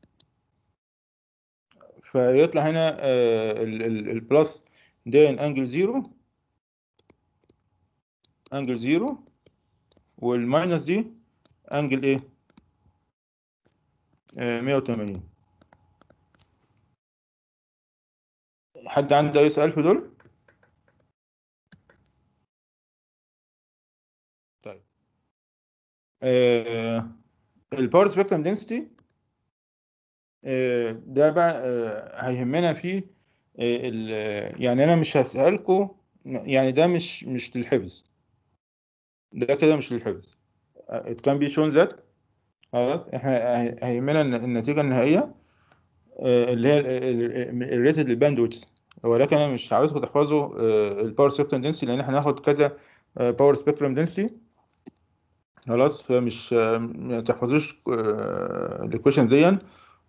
فيطلع هنا ال- ال- ال plus ده angle zero angle zero وال minus دي angle إيه آه، 180 حد عنده أي سؤال في دول؟ ال power spectrum density ده بقى آه هيهمنا فيه آه يعني أنا مش هسألكم يعني ده مش مش للحفظ. ده كده مش للحفظ. It can be shown that خلاص إحنا هي- هيهمنا الن- النتيجة النهائية آه، اللي هي ال related لل bandwidth ولكن أنا مش عاوزكم تحفظوا ال power spectrum density لأن إحنا هناخد كذا power spectrum density خلاص فمش آه، ما تحفظوش ال equation دي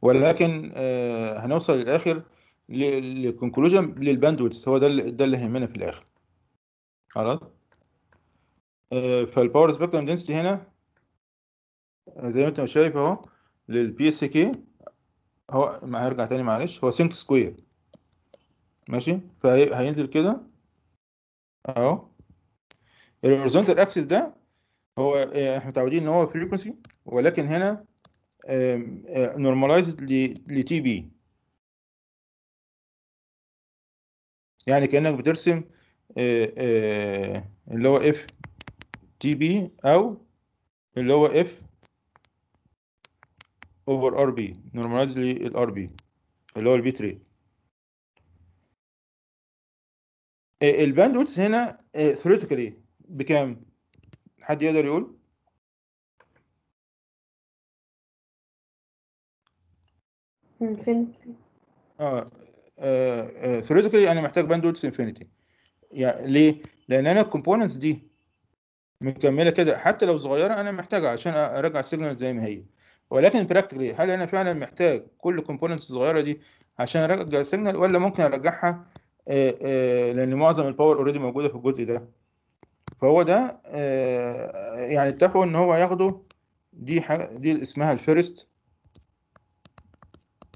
ولكن آه، هنوصل للآخر لل conclusion لل bandwidth هو ده اللي ده اللي يهمنا في الآخر. خلاص؟ آه، فال power spectrum density هنا آه، زي ما انت شايف اهو لل PSK هو ما هرجع تاني معلش هو sinc square ماشي؟ فهينزل كده اهو. ال horizontal axis ده هو آه، إحنا متعودين إن هو frequency ولكن هنا normalized ل Tb يعني كأنك بترسم آه، آه، اللي هو f Tb أو اللي هو f over Rb normalized لل Rb اللي هو ال bit rate ال bandwidth هنا theoretically بكام؟ حد يقدر يقول؟ infinity آه theoretically أنا محتاج bandwidth infinity يعني ليه؟ لأن أنا ال components دي مكملة كده. حتى لو صغيرة أنا محتاجها عشان ارجع ال signal زي ما هي. ولكن practically هل أنا فعلا محتاج كل component الصغيرة دي عشان ارجع ال signal ولا ممكن أرجعها؟ آه، آه، لأن معظم ال power already موجودة في الجزء ده. فهو ده آه، يعني اتفقوا إن هو ياخدوا دي حاجة دي اسمها ال first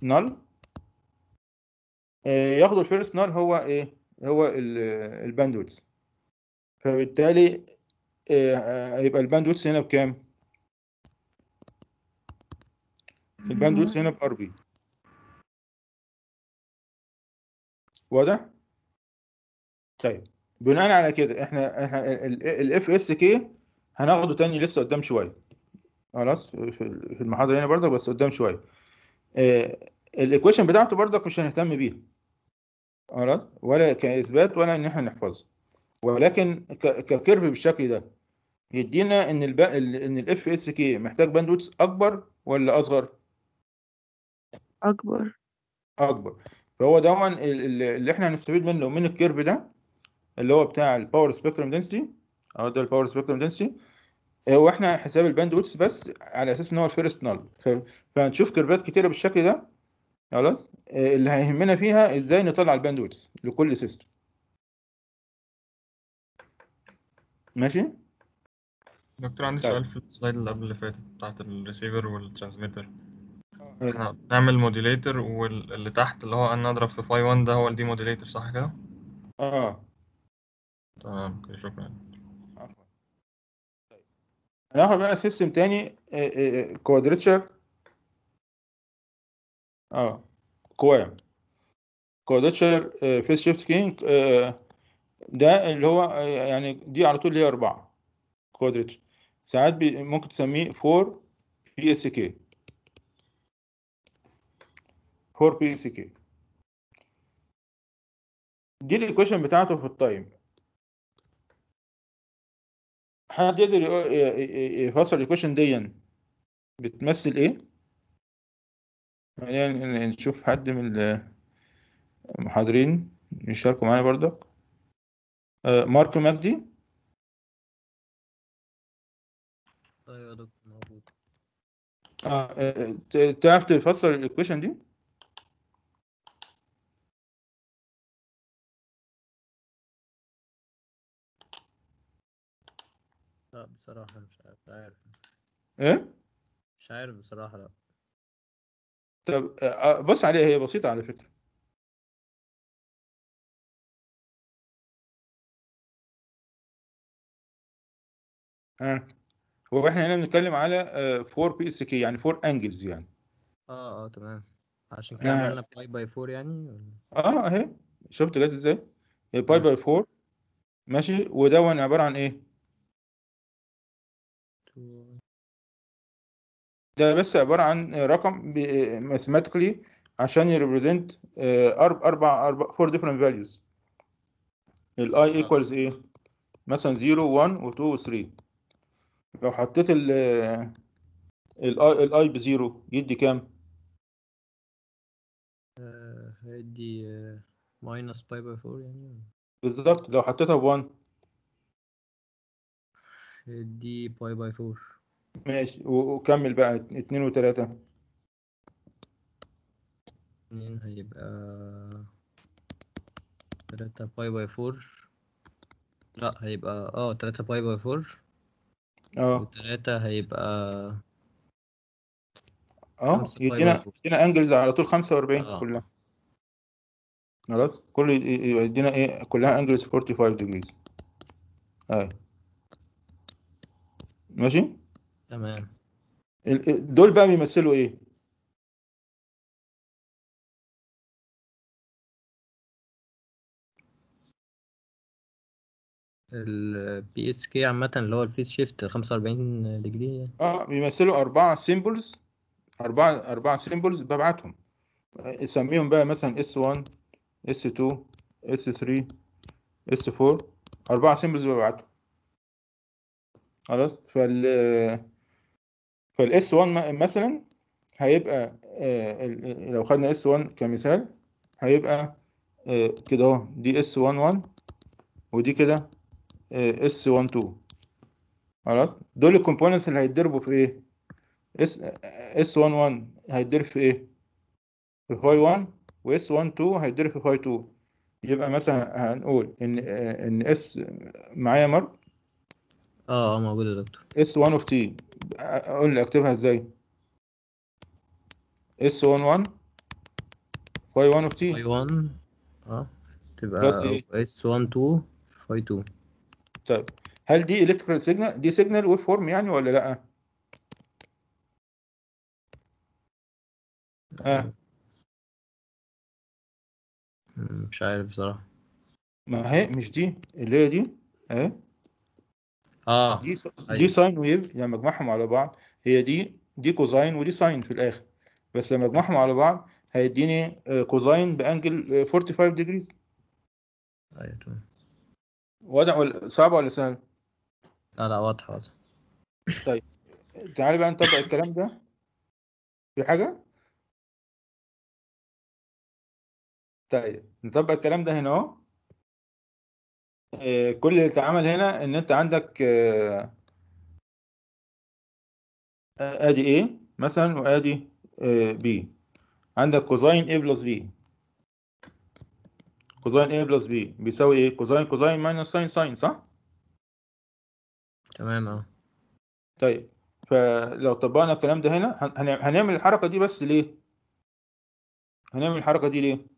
null ياخدوا ال first null هو إيه؟ هو ال bandwidth. فبالتالي آه، هيبقى ال bandwidth هنا بكام؟ ال bandwidth هنا ب Rb. واضح؟ طيب. بناء على كده إحنا إحنا ال FSK هناخده تاني لسه قدام شوية. خلاص؟ في المحاضرة هنا برضك بس قدام شوية. ال equation بتاعته برضك مش هنهتم بيها. خلاص؟ ولا كإثبات ولا إن إحنا نحفظها ولكن ك curve بالشكل ده يدينا إن ال B... إن ال FSK محتاج bandwidth أكبر ولا أصغر؟ أكبر. أكبر. فهو ده اللي إحنا هنستفيد منه من ال curve ده اللي هو بتاع ال power spectrum density أو ده ال power spectrum density هو إحنا حساب ال bandwidth بس على أساس إن هو ال first null فهنشوف curve ات كتيرة بالشكل ده. خلاص؟ آه، اللي هيهمنا فيها إزاي نطلع ال bandwidth لكل system ماشي؟ دكتور عندي طيب. سؤال في ال slide اللي قبل اللي فاتت بتاعت ال receiver وال transmitter آه، إحنا بنعمل modulator واللي تحت اللي هو أنا أضرب في phi 1 ده هو ال demodulator صح كده؟ آه. تمام شكرا. طيب. هناخد بقى system تاني. quadrature آه QAM quadrature phase shift keying ده اللي هو آه، يعني دي على طول اللي هي أربعة. quadrature ساعات ممكن تسميه 4 بي اس كي 4 بي اس كي دي ال equation بتاعته في ال time حد يقدر يفسر ال equation دي بتمثل إيه؟ يعني نشوف حد من المحاضرين يشاركوا معانا برضك. آه، مارك مجدي. أيوه يا دكتور موجود. آه، آه، تعرف تفسر الايكويشن دي لا بصراحة مش عارف مش عارف. إيه؟ مش عارف بصراحة لأ. طب آه، بص عليها هي بسيطة على فكرة. ها هو إحنا هنا بنتكلم على 4 PSK يعني 4 angles يعني. آه آه تمام. عشان كده آه. عملنا pi by four يعني؟ ولا؟ آه أهي. شفت جت إزاي؟ pi. by 4 ماشي. ودون عبارة عن إيه؟ ده بس عبارة عن رقم mathematically عشان ي represent أربع أربع four different values ال i equals إيه مثلا 0 1 و2 و3 لو حطيت ال ال i ال i ب zero يدي كام؟ آه، هيدي minus pi by four يعني؟ بالظبط لو حطيتها ب1 هيدي pi by four ماشي. وكمل بقى. اتنين وتلاتة. اتنين هيبقى تلاتة pi by four. لا هيبقى آه تلاتة pi by four. آه. وتلاتة هيبقى آه خمسة يدينا. يدينا angles على طول 45 آه. كلها. خلاص؟ كل يدينا إيه؟ كلها angles 45 degrees اهي ماشي؟ تمام. دول بقى بيمثلوا إيه؟ ال PSK عامة اللي هو ال phase shift خمسة وأربعين degree. آه بيمثلوا أربعة symbols أربعة أربعة symbols ببعتهم. سميهم بقى مثلا S 1 S 2 S 3 S 4 أربعة symbols ببعتهم. خلاص؟ فال فال S 1 مثلا هيبقى آه، لو خدنا S 1 كمثال هيبقى آه، كده أهو دي S 1 1 ودي كده S 1 2 خلاص؟ دول ال components اللي هيتضربوا في إيه؟ S S 1 1 هيتضرب في إيه؟ في phi 1 و S 1 2 هيتضرب في phi 2 يبقى مثلا هنقول إن آه، إن S معايا مر آه آه موجود يا دكتور. S 1 of t أقول لي اكتبها إزاي. S 1 1 phi 1 of t phi 1 آه تبقى S 1 2 phi 2 طيب. هل دي electrical signal دي signal waveform يعني ولا لأ؟ آه. مش عارف بصراحة. ما هي مش دي اللي هي دي. أهي. آه دي س- دي أيوه. sine wave لما اجمعهم على بعض. هي دي دي cosine ودي sine في الآخر. بس لما اجمعهم على بعض هيديني آه، cosine ب angle آه، 45 degrees أيوه تمام. واضح ولا صعب ولا سهل؟ لا لا واضح واضح. طيب تعالى بقى نطبق الكلام ده في حاجة. طيب نطبق الكلام ده هنا أهو. آه، كل اللي اتعمل هنا إن أنت عندك آه، آه، آدي A مثلا وآدي آه، B. عندك cosine A plus B. cosine A plus B بيساوي إيه؟ cosine cosine minus sine sine صح؟ تمام آه. طيب فلو طبقنا الكلام ده هنا هن- هن- هنعمل الحركة دي بس ليه؟ هنعمل الحركة دي ليه؟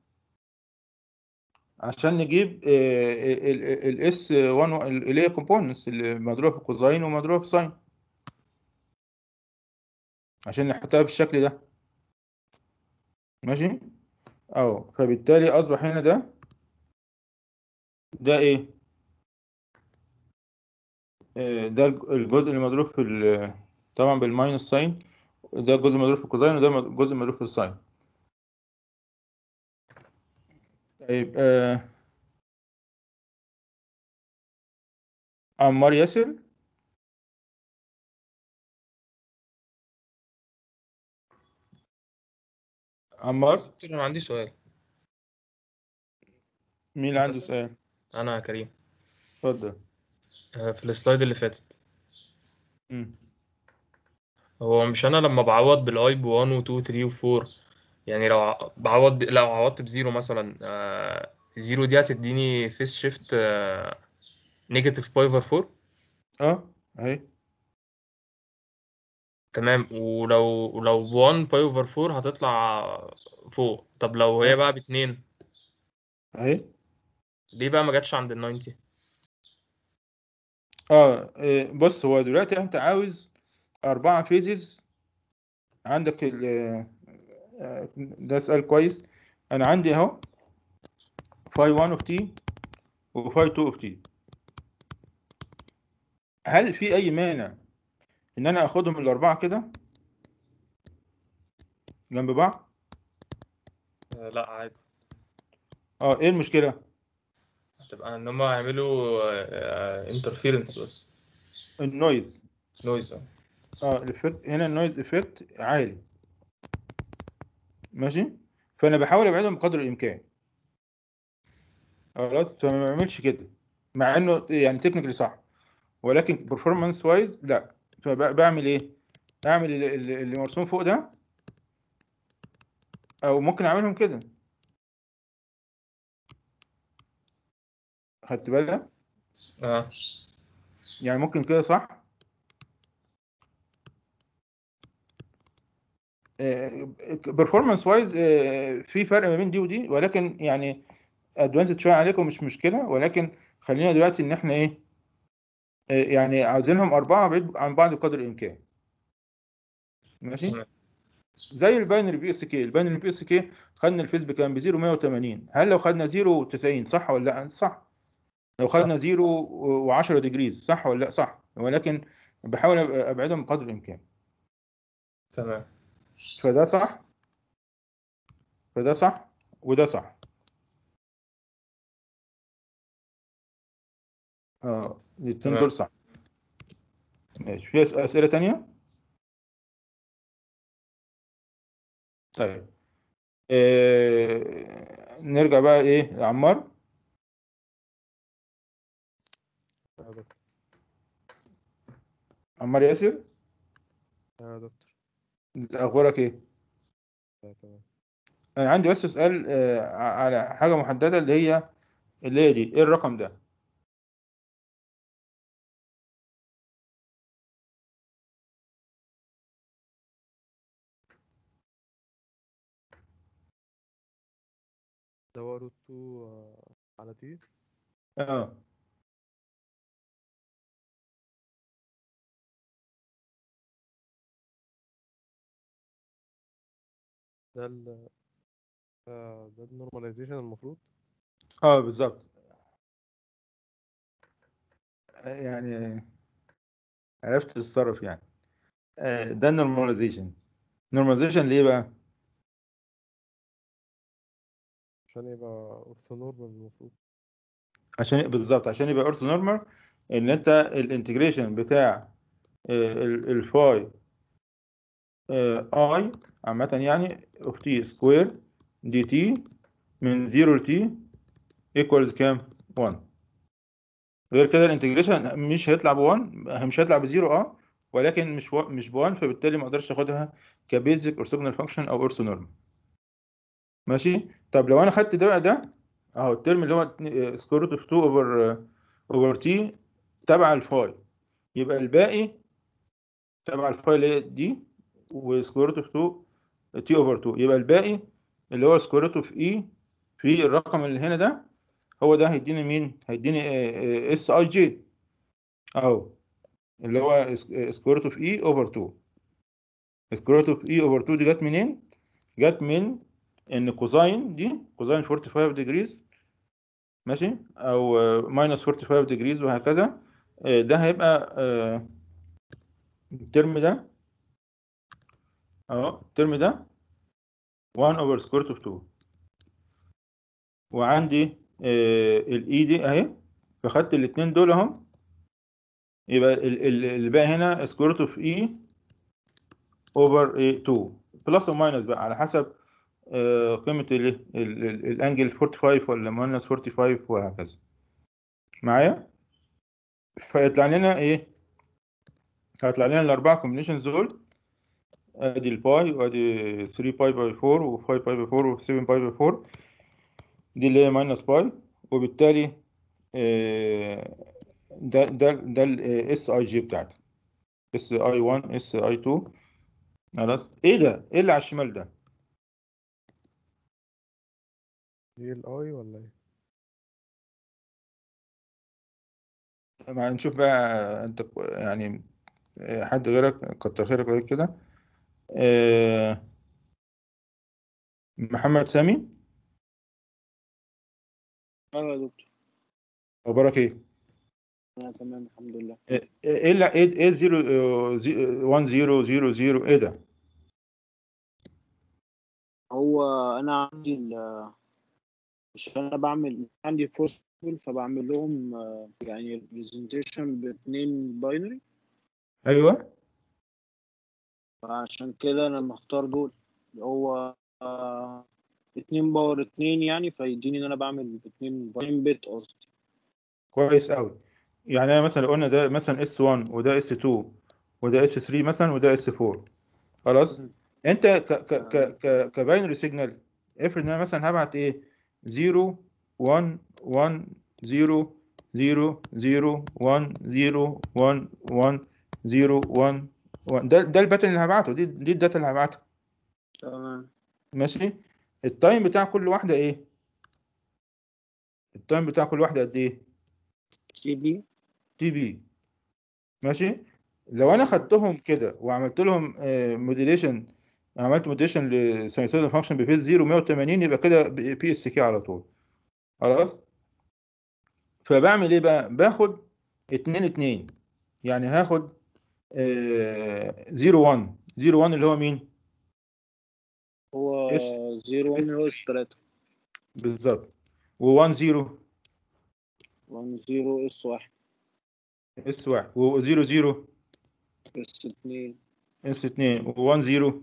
عشان نجيب ال S 1 اللي هي components اللي مضروبة في cosine ومضروبة في sine عشان نحطها بالشكل ده. ماشي؟ أهو. فبالتالي أصبح هنا ده ده إيه؟ آه، ده الجزء اللي مضروب في طبعا بال minus sine ده الجزء المضروب في ال cosine وده الجزء المضروب في ال sine طيب آه عمار ياسر؟ عمار؟ دكتور أنا عندي سؤال. مين اللي عنده سؤال؟ أنا يا كريم. اتفضل. آه، في ال slide اللي فاتت. مم. هو مش أنا لما بعوض بال i ب 1 و 2 و 3 و 4 يعني لو بعوض لو عوضت ب zero مثلا آه، zero دي هتديني phase shift negative pi over 4 آه أهي. تمام. ولو ولو ب 1 pi over 4 هتطلع فوق طب لو هي آه بقى باتنين. أهي. ليه بقى ما جاتش عند ال 90 آه إيه، بص هو دلوقتي أنت عاوز أربعة phases عندك ال آه، ده سؤال كويس. أنا عندي أهو phi 1 of t و phi 2 of t. هل في أي مانع إن أنا آخدهم الأربعة كده جنب بعض؟ آه، لا عادي. آه إيه المشكلة؟ هتبقى إن هم هيعملوا interference بس. ال noise noise آه. ال effect هنا ال noise effect عالي. ماشي؟ فأنا بحاول أبعدهم بقدر الإمكان. خلاص؟ فما بعملش كده. مع إنه يعني technically صح. ولكن performance wise لا. فبعمل إيه؟ اعمل اللي مرسوم فوق ده. أو ممكن أعملهم كده. خدت بالك؟ آه. يعني ممكن كده صح؟ Performance wise في فرق ما بين دي ودي ولكن يعني advanced شوية عليكم مش مشكلة ولكن خلينا دلوقتي إن إحنا إيه آه، يعني عاوزينهم أربعة بعيد عن بعض بقدر الإمكان. ماشي؟ زي ال binary PSK ال binary PSK خدنا ال phase بكام؟ ب 0 180 هل لو خدنا 0 90 صح ولا لأ؟ صح. لو خدنا 0 و10 ديجريز صح ولا لأ؟ صح. ولكن بحاول أبعدهم بقدر الإمكان. تمام. فده صح؟ فده صح؟ وده صح. آه الاتنين تمام. دول صح. ماشي. في أس- أسئلة تانية؟ طيب. آه نرجع بقى إيه لعمار. عمار ياسر. يا دكتور. أخبارك إيه؟ لا تمام. أنا عندي بس سؤال آه على حاجة محددة اللي هي اللي هي دي إيه الرقم ده؟ ده هو root 2 آه، على T آه. ده ال آه، ده ال normalization المفروض؟ آه بالظبط. يعني عرفت تتصرف يعني. آه ده ال normalization normalization ليه بقى؟ عشان يبقى orthonormal المفروض. عشان بالظبط عشان يبقى orthonormal إن أنت ال integration بتاع آه، ال- ال phi i عامة يعني of t square dt من 0 ل T equals كام؟ 1 غير كده ال integration مش هيطلع ب 1 مش هيطلع ب zero آه ولكن مش و... مش ب 1 فبالتالي ما أقدرش اخدها ك basis orthogonal function أو orthonormal ماشي؟ طب لو أنا خدت ده ده أهو ال term اللي هو square root of 2 over over T تبع ال phi يبقى الباقي تبع ال phi اللي هي دي و square root of 2 T over 2 يبقى الباقي اللي هو square root of E في الرقم اللي هنا ده هو ده هيديني مين؟ هيديني S i j. اهو اللي هو square root of E over 2 square root of E over 2 دي جت منين؟ جت من ان cosine دي cosine 45 degrees. ماشي؟ أو minus 45 degrees وهكذا. ده هيبقى ال term ده أهو ال term ده 1 over square root of 2 وعندي ال E دي أهي فخدت الاثنين دول اهم يبقى ال- ال- اللي بقى هنا square root of E over 2 plus و minus بقى على حسب آه، قيمة ال- ال- ال- ال angle 45 ولا minus 45 وهكذا. معايا؟ فيطلع لنا إيه؟ هيطلع لنا الأربعة combinations دول. أدي ال π by 4 وأدي 3 π by 4 و5 π by 4 و7 π by 4 دي اللي هي ماينس باي وبالتالي آه، ده ده ده الاس اي جي بتاعتي. اس اي 1 اس اي 2 خلاص؟ إيه ده؟ إيه اللي على الشمال ده؟ دي الاي ولا إيه؟ ما نشوف بقى أنت يعني آه، حد غيرك كتر خيرك كده. آه، محمد سامي. أيوه يا دكتور. أخبارك إيه؟ أنا تمام الحمد لله. إيه إيه لا إيه إيه زيرو 1 0 0 0 إيه ده؟ هو أنا عندي ال مش أنا بعمل عندي فورس فبعمل لهم آه، يعني البرزنتيشن باتنين باينري أيوه. فعشان كده أنا مختار دول اللي هو آه، اتنين power اتنين يعني فيديني إن أنا بعمل باتنين binary bit قصدي. كويس قوي يعني أنا مثلا لو قلنا ده مثلا S 1 وده S 2 وده S 3 مثلا وده S 4 خلاص. أنت ك ك ك ك ك binary signal افرض إن أنا مثلا هبعت إيه؟ 0 1 1 0 0 0 1 0 1 1 0 1 1 ده ده ال pattern اللي هبعته دي دي ال data اللي هبعتها. تمام. ماشي؟ ال time بتاع كل واحدة إيه؟ ال time بتاع كل واحدة قد إيه؟ سي دي Tb. ماشي؟ لو أنا خدتهم كده وعملت لهم modulation عملت modulation ل sinusoidal function ب phase 0 180 يبقى كده PSK على طول. خلاص؟ فبعمل إيه بقى؟ باخد 2 2 يعني هاخد 0 1 0 1 اللي هو مين؟ S. zero one هو S تلاتة بالظبط. و1 0 one zero S واحد. S 1 و0 0 S اتنين. S 2 و1 0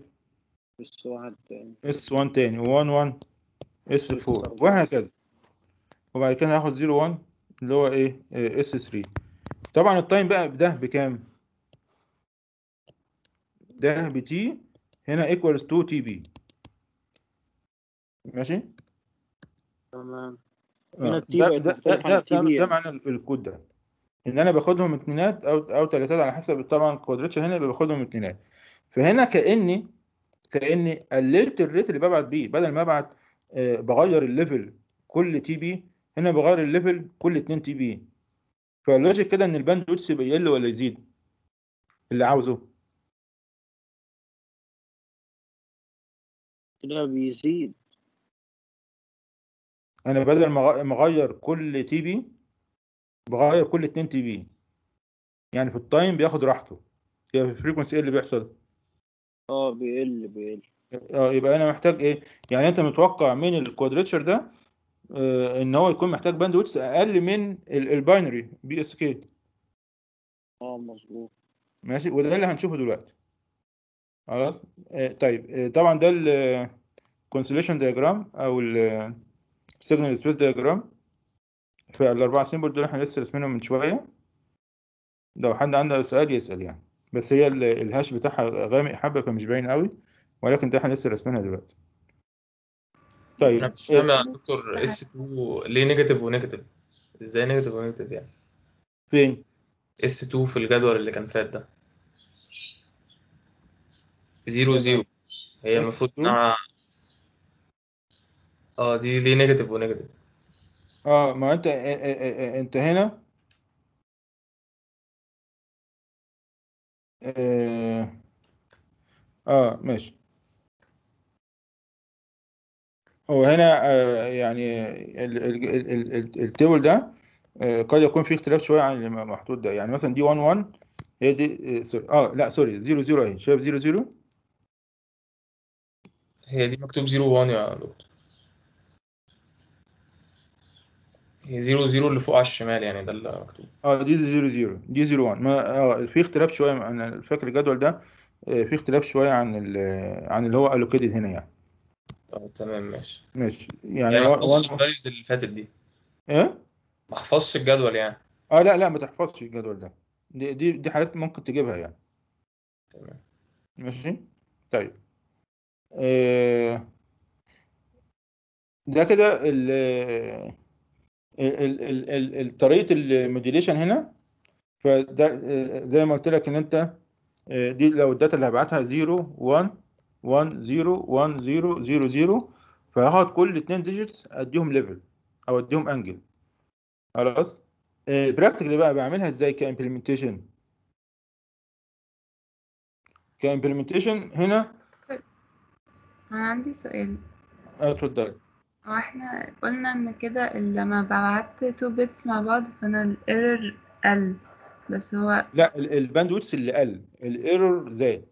S واحد تاني. S 1 تاني. و1 1 S 4 وهكذا. وبعد كده هاخد 0 1 اللي هو إيه؟ S 3 طبعا ال time بقى ده بكام؟ ده ب T هنا equals 2 Tb ماشي؟ تمام. آه، ده ده ده. معنى ال quad ده. إن أنا باخدهم اتنينات أو أو تلاتات على حسب طبعا quadrature هنا يبقى باخدهم اتنينات. فهنا كاني كأني قللت ال rate اللي ببعت بيه بدل ما أبعت آه، بغير ال level كل Tb هنا بغير ال level كل 2 Tb فال logic كده إن ال bandwidth يبقى يقل ولا يزيد اللي عاوزه. كده بيزيد. أنا بدل ما اغير كل Tb بغير كل 2 Tb يعني في ال time بياخد راحته. يبقى في ال frequency إيه اللي بيحصل؟ آه بيقل بيقل. آه يبقى أنا محتاج إيه؟ يعني أنت متوقع من ال quadrature ده آه إن هو يكون محتاج bandwidth أقل من ال- ال binary PSK آه مظبوط. ماشي؟ وده اللي هنشوفه دلوقتي. خلاص آه طيب آه طبعا ده ال constellation diagram أو ال signal space diagram فالاربعه symbol دول إحنا لسه رسمينهم من شوية. لو حد عنده سؤال يسأل يعني. بس هي ال- الهاش بتاعها غامق حبة فمش باين قوي ولكن ده إحنا لسه راسمينها دلوقتي. طيب أنا مش فاهم يا دكتور S 2 ليه negative و negative إزاي negative و negative يعني؟ فين؟ S 2 في الجدول اللي كان فات ده. zero. zero. هي المفروض S2 انها آه دي ليه negative و negative آه ما انت أنت هنا؟ آه, آه ماشي. هو هنا آه يعني ال- ال- ال- ال- ال- ال table ده آه قد يكون فيه اختلاف شوية عن المحطوط ده. يعني مثلا دي 1 1 هي دي sorry. آه لا sorry 0 0 أهي. شايف 0 0 هي دي مكتوب zero 1 يا دكتور. هي zero zero اللي فوق على الشمال يعني ده اللي مكتوب. آه دي 0 0 دي 0 1 ما آه في اختلاف شوية أنا فاكر الجدول ده آه في اختلاف شوية عن ال- عن اللي هو allocated هنا يعني. آه تمام ماشي. ماشي. يعني يعني ما احفظش ال values اللي فاتت دي. إيه؟ ما احفظش الجدول يعني. آه لا لا ما تحفظش الجدول ده. دي دي دي حاجات ممكن تجيبها يعني. تمام. ماشي؟ طيب. آه ده كده طريقة ال modulation هنا. فده آه، زي ما قلت لك ان انت آه، دي لو ال data اللي هبعتها 0 1 1 0 1 0 0 0 فهاخد كل اتنين digits اديهم level أو اديهم angle خلاص؟ practically بقى بعملها إزاي ك implementation ك implementation هنا أنا عندي سؤال. آه، اتفضل هو إحنا قلنا إن كده لما بعت two bits مع بعض فأنا ال error قل بس هو لا ال bandwidth اللي قل ال error زاد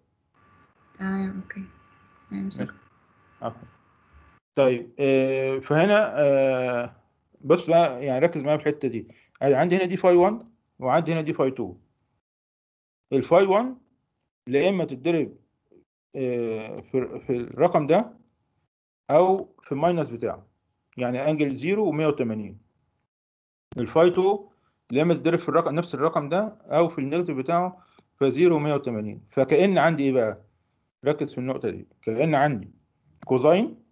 تمام okay. تمام ماشي. شكرا. عفوا. طيب آه، فهنا آه، بص بقى يعني ركز معايا في الحتة دي. عندي هنا دي phi 1 وعندي هنا دي phi 2 ال phi 1 لا إما تتضرب في الرقم ده أو في ال minus بتاعه. يعني angle 0 و180 ال phi 2 لا اما تتضرب في الرقم نفس الرقم ده أو في ال negative بتاعه ف 0 و180 فكأن عندي إيه بقى؟ ركز في النقطة دي. كأن عندي cosine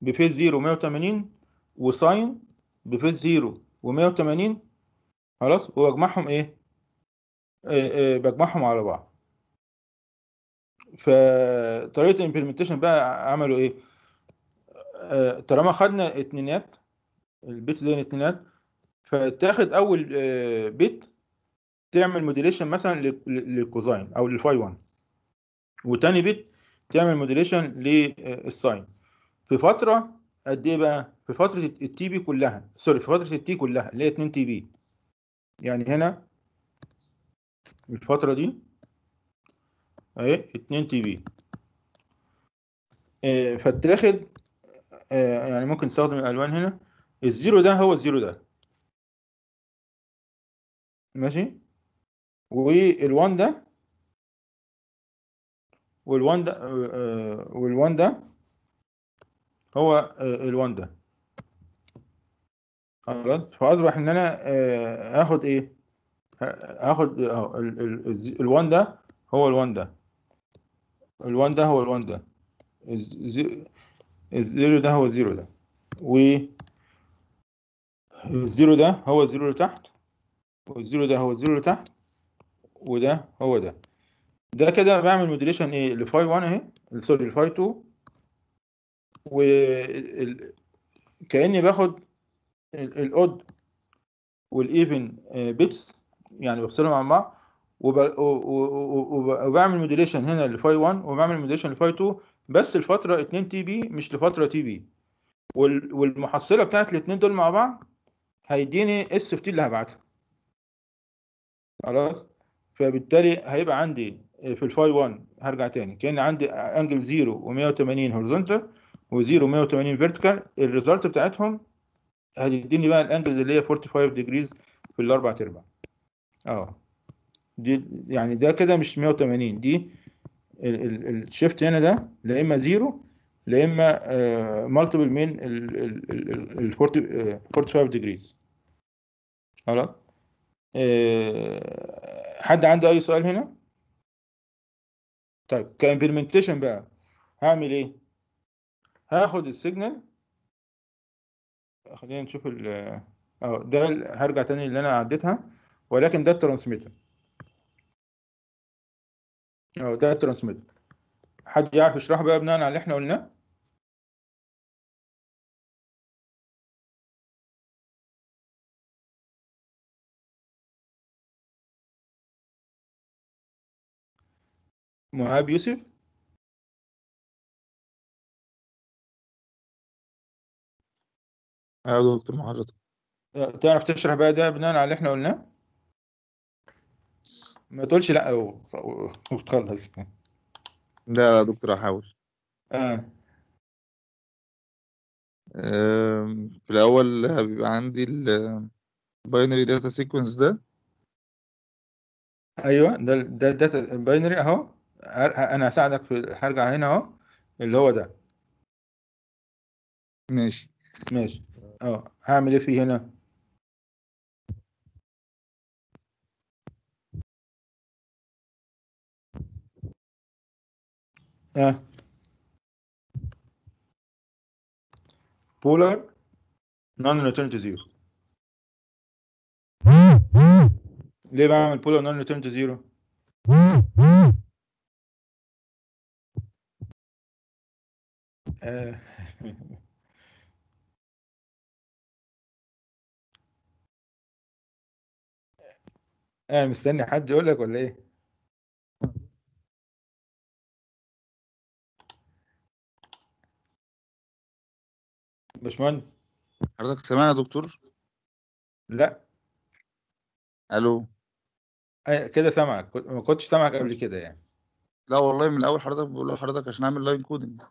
ب phase 0 180 و sine ب phase 0 و180 خلاص؟ وبجمعهم إيه؟ آه، آه، بجمعهم على بعض. فطريقة ال implementation بقى عملوا إيه؟ آه، طالما خدنا اتنينات ال bits زي اتنينات فتاخد أول آه، bit تعمل modulation مثلا لل- لل cosine أو لل phi 1 وتاني bit تعمل modulation لل sine في فترة قد إيه بقى؟ في فترة ال Tb كلها sorry في فترة ال T كلها اللي هي 2 Tb يعني هنا الفترة دي اهي 2 Tb آه، فاتاخد آه، يعني ممكن نستخدم الألوان هنا. ال zero ده هو ال zero ده. ماشي؟ وال one ده؟ وال one ده آه، آه، وال one ده هو ال one ده. خلاص؟ فأصبح إن أنا هاخد إيه؟ هاخد ال one ده هو ال one ده. ال one ده هو ال one ده. الز- ال zero ده هو ال zero ده. وال zero ده هو ال zero اللي تحت وال zero ده هو ال zero اللي تحت وده هو ده. ده كده بعمل modulation إيه؟ ل phi 1 أهي sorry ل phi 2 و باخد ال- ال odd وال even bits يعني بفصلهم عن بعض. و- و- و- وبعمل modulation هنا ل phi 1 وبعمل modulation ل phi 2 بس الفترة 2 Tb مش لفترة Tb وال- والمحصلة بتاعت الاثنين دول مع بعض هيديني S of t اللي هبعتها. خلاص؟ فبالتالي هيبقى عندي في ال phi 1 هرجع تاني. كأن عندي angle 0 و180 horizontal و0 و180 vertical ال result بتاعتهم هتديني بقى ال angles اللي هي 45 degrees في الأربع ارباع آه. دي يعني ده كده مش 180 دي ال shift هنا ده لا إما zero لا إما multiple من ال 45 degrees خلاص؟ آه، حد عنده أي سؤال هنا؟ طيب ك implementation بقى هعمل إيه؟ هاخد ال signal خلينا نشوف ال آه ده هرجع تاني اللي أنا عديتها ولكن ده ال transmitter آه ده ال transmitter حد يعرف يشرحه بقى بناء على اللي إحنا قلناه؟ مهاب يوسف؟ أيوه دكتور مع حضرتك. آه، تعرف تشرح بقى ده بناء على اللي إحنا قلناه؟ ما تقولش لا وتخلص لا يا دكتور هحاول. آه. في الأول بيبقى عندي ال binary data sequence ده. أيوه ده ده ال data ال binary أهو. أنا هساعدك في هرجع هنا أهو اللي هو ده. ماشي. ماشي. أه هعمل إيه فيه هنا؟ آه polar non return to zero ليه بعمل polar non return to zero آه. آه مستني حد يقول لك ولا إيه؟ باشمهندس. حضرتك سامعني يا دكتور؟ لا. ألو. كده سامعك. ما كنتش سامعك قبل كده يعني. لا والله من الأول حضرتك بقول لحضرتك عشان أعمل line coding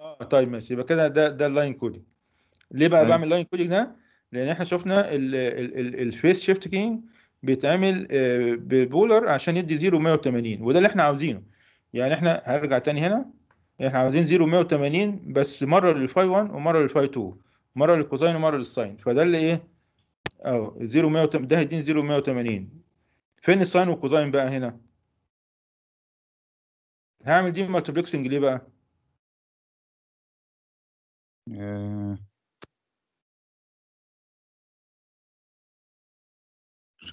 آه طيب ماشي. يبقى كده ده ده ال line coding ليه بقى. بعمل line coding ده؟ لأن إحنا شفنا ال phase shift keying بيتعمل آه، ب polar عشان يدي 0 180 وده اللي إحنا عاوزينه. يعني إحنا هرجع تاني هنا. إحنا عاوزين 0 180 بس مرة لل phi 1 ومرة لل phi 2 مرة لل cosine ومرة لل sine. فده اللي إيه؟ آه 0 180 ده هيديني 0 180 فين ال sine وال cosine بقى هنا؟ هعمل demultiplexing ليه بقى؟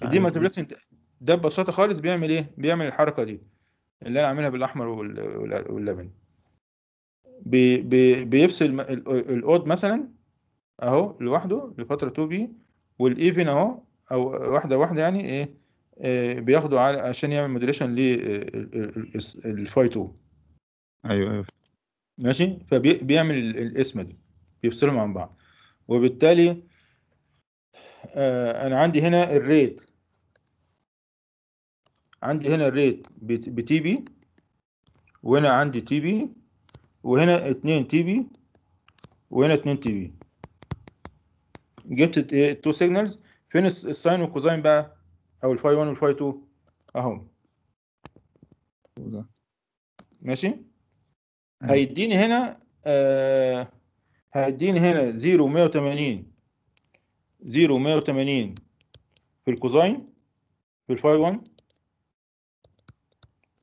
دي عارف. multiplexing ده ببساطة خالص بيعمل إيه؟ بيعمل الحركة دي اللي أنا عاملها بالأحمر وال- وال- واللبني بي بي بيفصل ال odd مثلا أهو لوحده لفترة 2 بي وال even أهو أو واحدة واحدة يعني إيه آه، بياخده على عشان يعمل modulation لل phi 2 أيوه أيوه. ماشي؟ فبيعمل القسمة دي بيفصلهم عن بعض. وبالتالي آه، أنا عندي هنا ال rate عندي هنا ال rate ب Tb وهنا عندي Tb وهنا اتنين Tb وهنا اتنين Tb. جبت ال two signals فين ال s- ال sine وال cosine بقى؟ أو ال phi 1 وال phi 2 أهو. ماشي؟ هيديني هنا آه هيديني هنا 0 180 0 180 في ال cosine في ال phi 1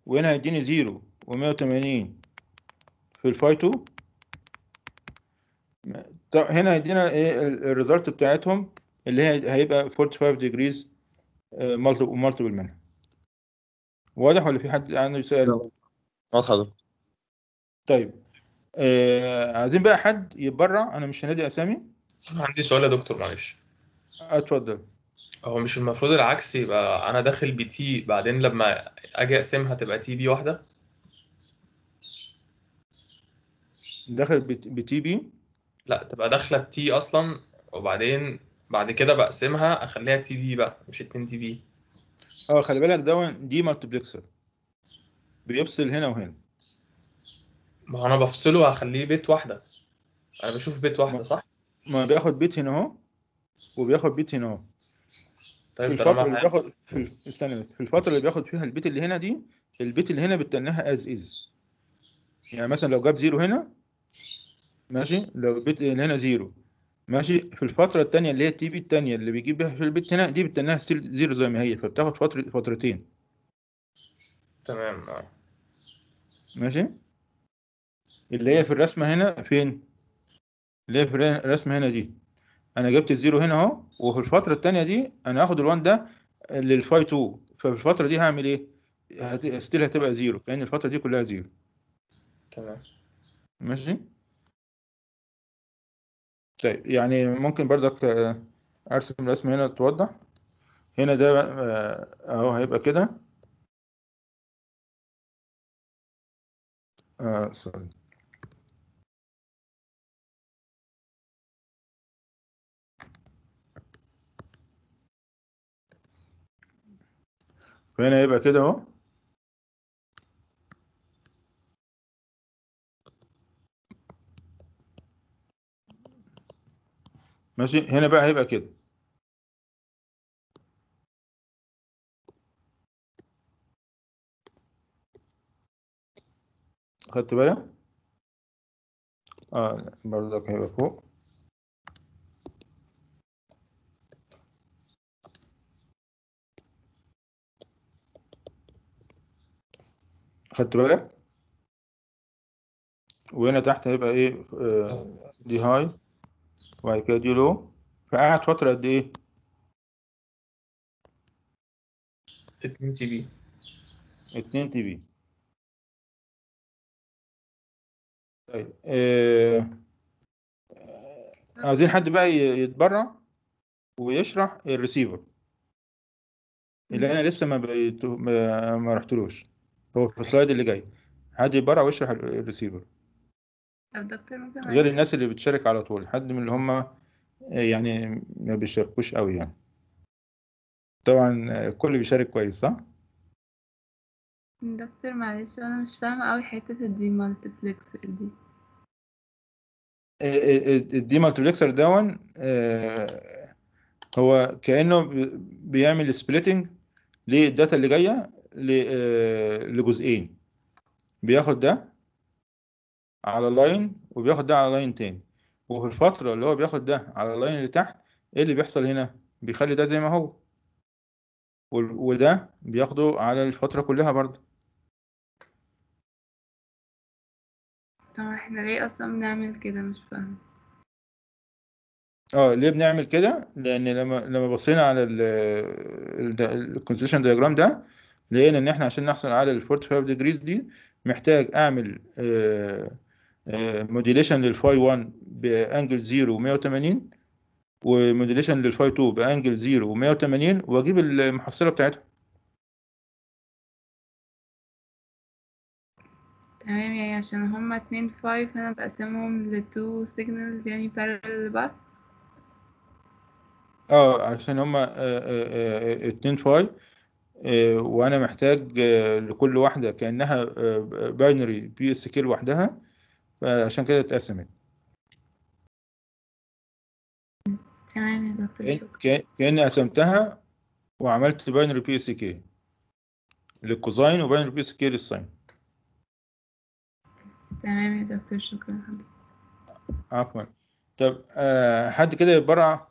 وهنا هيديني 0 و180 في ال phi 2 طب هنا هيدينا إيه ال result بتاعتهم اللي هي هيبقى 45 degrees multiple multiple منها واضح ولا في حد عنده سؤال؟ واضحة ده طيب آه عايزين بقى حد يتبرع أنا مش هنادي أسامي. عندي سؤال يا دكتور معلش. اتفضل. هو مش المفروض العكس يبقى أنا داخل ب Tb بعدين لما أجي أقسمها تبقى Tb واحدة؟ داخل ب Tb؟ لا تبقى داخلة ب Tb أصلا وبعدين بعد كده بقسمها أخليها Tb بقى مش 2 Tb آه خلي بالك ده demultiplexer بيفصل هنا وهنا. ما هو أنا بفصله هخليه bit واحدة. أنا بشوف bit واحدة صح؟ ما بياخد bit هنا أهو وبياخد bit هنا أهو. طيب في الفترة اللي بياخد استنى. في الفترة اللي بياخد فيها ال bit اللي هنا دي ال bit اللي هنا بتنها as is يعني مثلا لو جاب zero هنا ماشي؟ لو ال bit اللي هنا zero. ماشي؟ في الفترة التانية اللي هي ال Tb التانية اللي بيجيب بيها في ال bit هنا دي بتنها still zero زي ما هي فبتاخد فترة فترتين. تمام آه. ماشي؟ اللي هي في الرسمة هنا فين؟ اللي هي في الرسمة هنا دي. أنا جبت ال zero هنا أهو وفي الفترة التانية دي أنا هاخد ال one ده لل phi 2 ففي الفترة دي هعمل إيه؟ هت... still هتبقى zero كأن الفترة دي كلها zero. تمام. ماشي؟ طيب يعني ممكن برضك آه، أرسم الرسم هنا توضح. هنا ده آه، أهو هيبقى كده. آه سوري. فهنا يبقى كده أهو. ماشي؟ هنا بقى هيبقى كده. خدت بالك آه برضك هيبقى فوق. خدت بالك؟ وهنا تحت هيبقى إيه؟ آه دي هاي وبعد كده دي لو فقعد فترة قد إيه؟ 2 Tb. 2 Tb. طيب آه عاوزين حد بقى يتبرع ويشرح الريسيفر اللي أنا لسه ما بقيت ما, ما رحتلوش. هو في ال slide اللي جاي. حد يتبرع ويشرح ال- الريسيفر. طب دكتور ممكن غير الناس اللي بتشارك على طول حد من اللي هم آه، يعني ما بيشاركوش قوي يعني. طبعا آه، الكل بيشارك كويس صح؟ دكتور معلش أنا مش فاهمة اوي حتة ال demultiplexer دي. ال demultiplexer دون آه، هو كأنه بي- بيعمل splitting لل data اللي جاية آه، لجزئين. بياخد ده على line وبياخد ده على line تاني. وفي الفترة اللي هو بياخد ده على ال line اللي تحت إيه اللي بيحصل هنا؟ بيخلي ده زي ما هو. وده بياخده على الفترة كلها برضه. طب إحنا ليه أصلا بنعمل كده؟ مش فاهمة. آه ليه بنعمل كده؟ لأن لما لما بصينا على ال constellation diagram ده لقينا إن إحنا عشان نحصل على ال 45 degrees دي محتاج أعمل modulation لل phi 1 ب angle 0 و180 و modulation لل phi 2 ب angle 0 و180 واجيب المحصلة بتاعتهم تمام يعني عشان هما اتنين phi أنا بقسمهم ل two signals يعني parallel لبعض آه عشان هما آه، آه، آه، اتنين phi وأنا محتاج لكل واحدة كأنها binary PSK لوحدها. فعشان كده اتقسمت. تمام يا دكتور كأن- كأني قسمتها وعملت binary PSK لل cosine و binary PSK لل sine تمام يا دكتور شكرا حضرتك. عفوا. طب آه حد كده يتبرع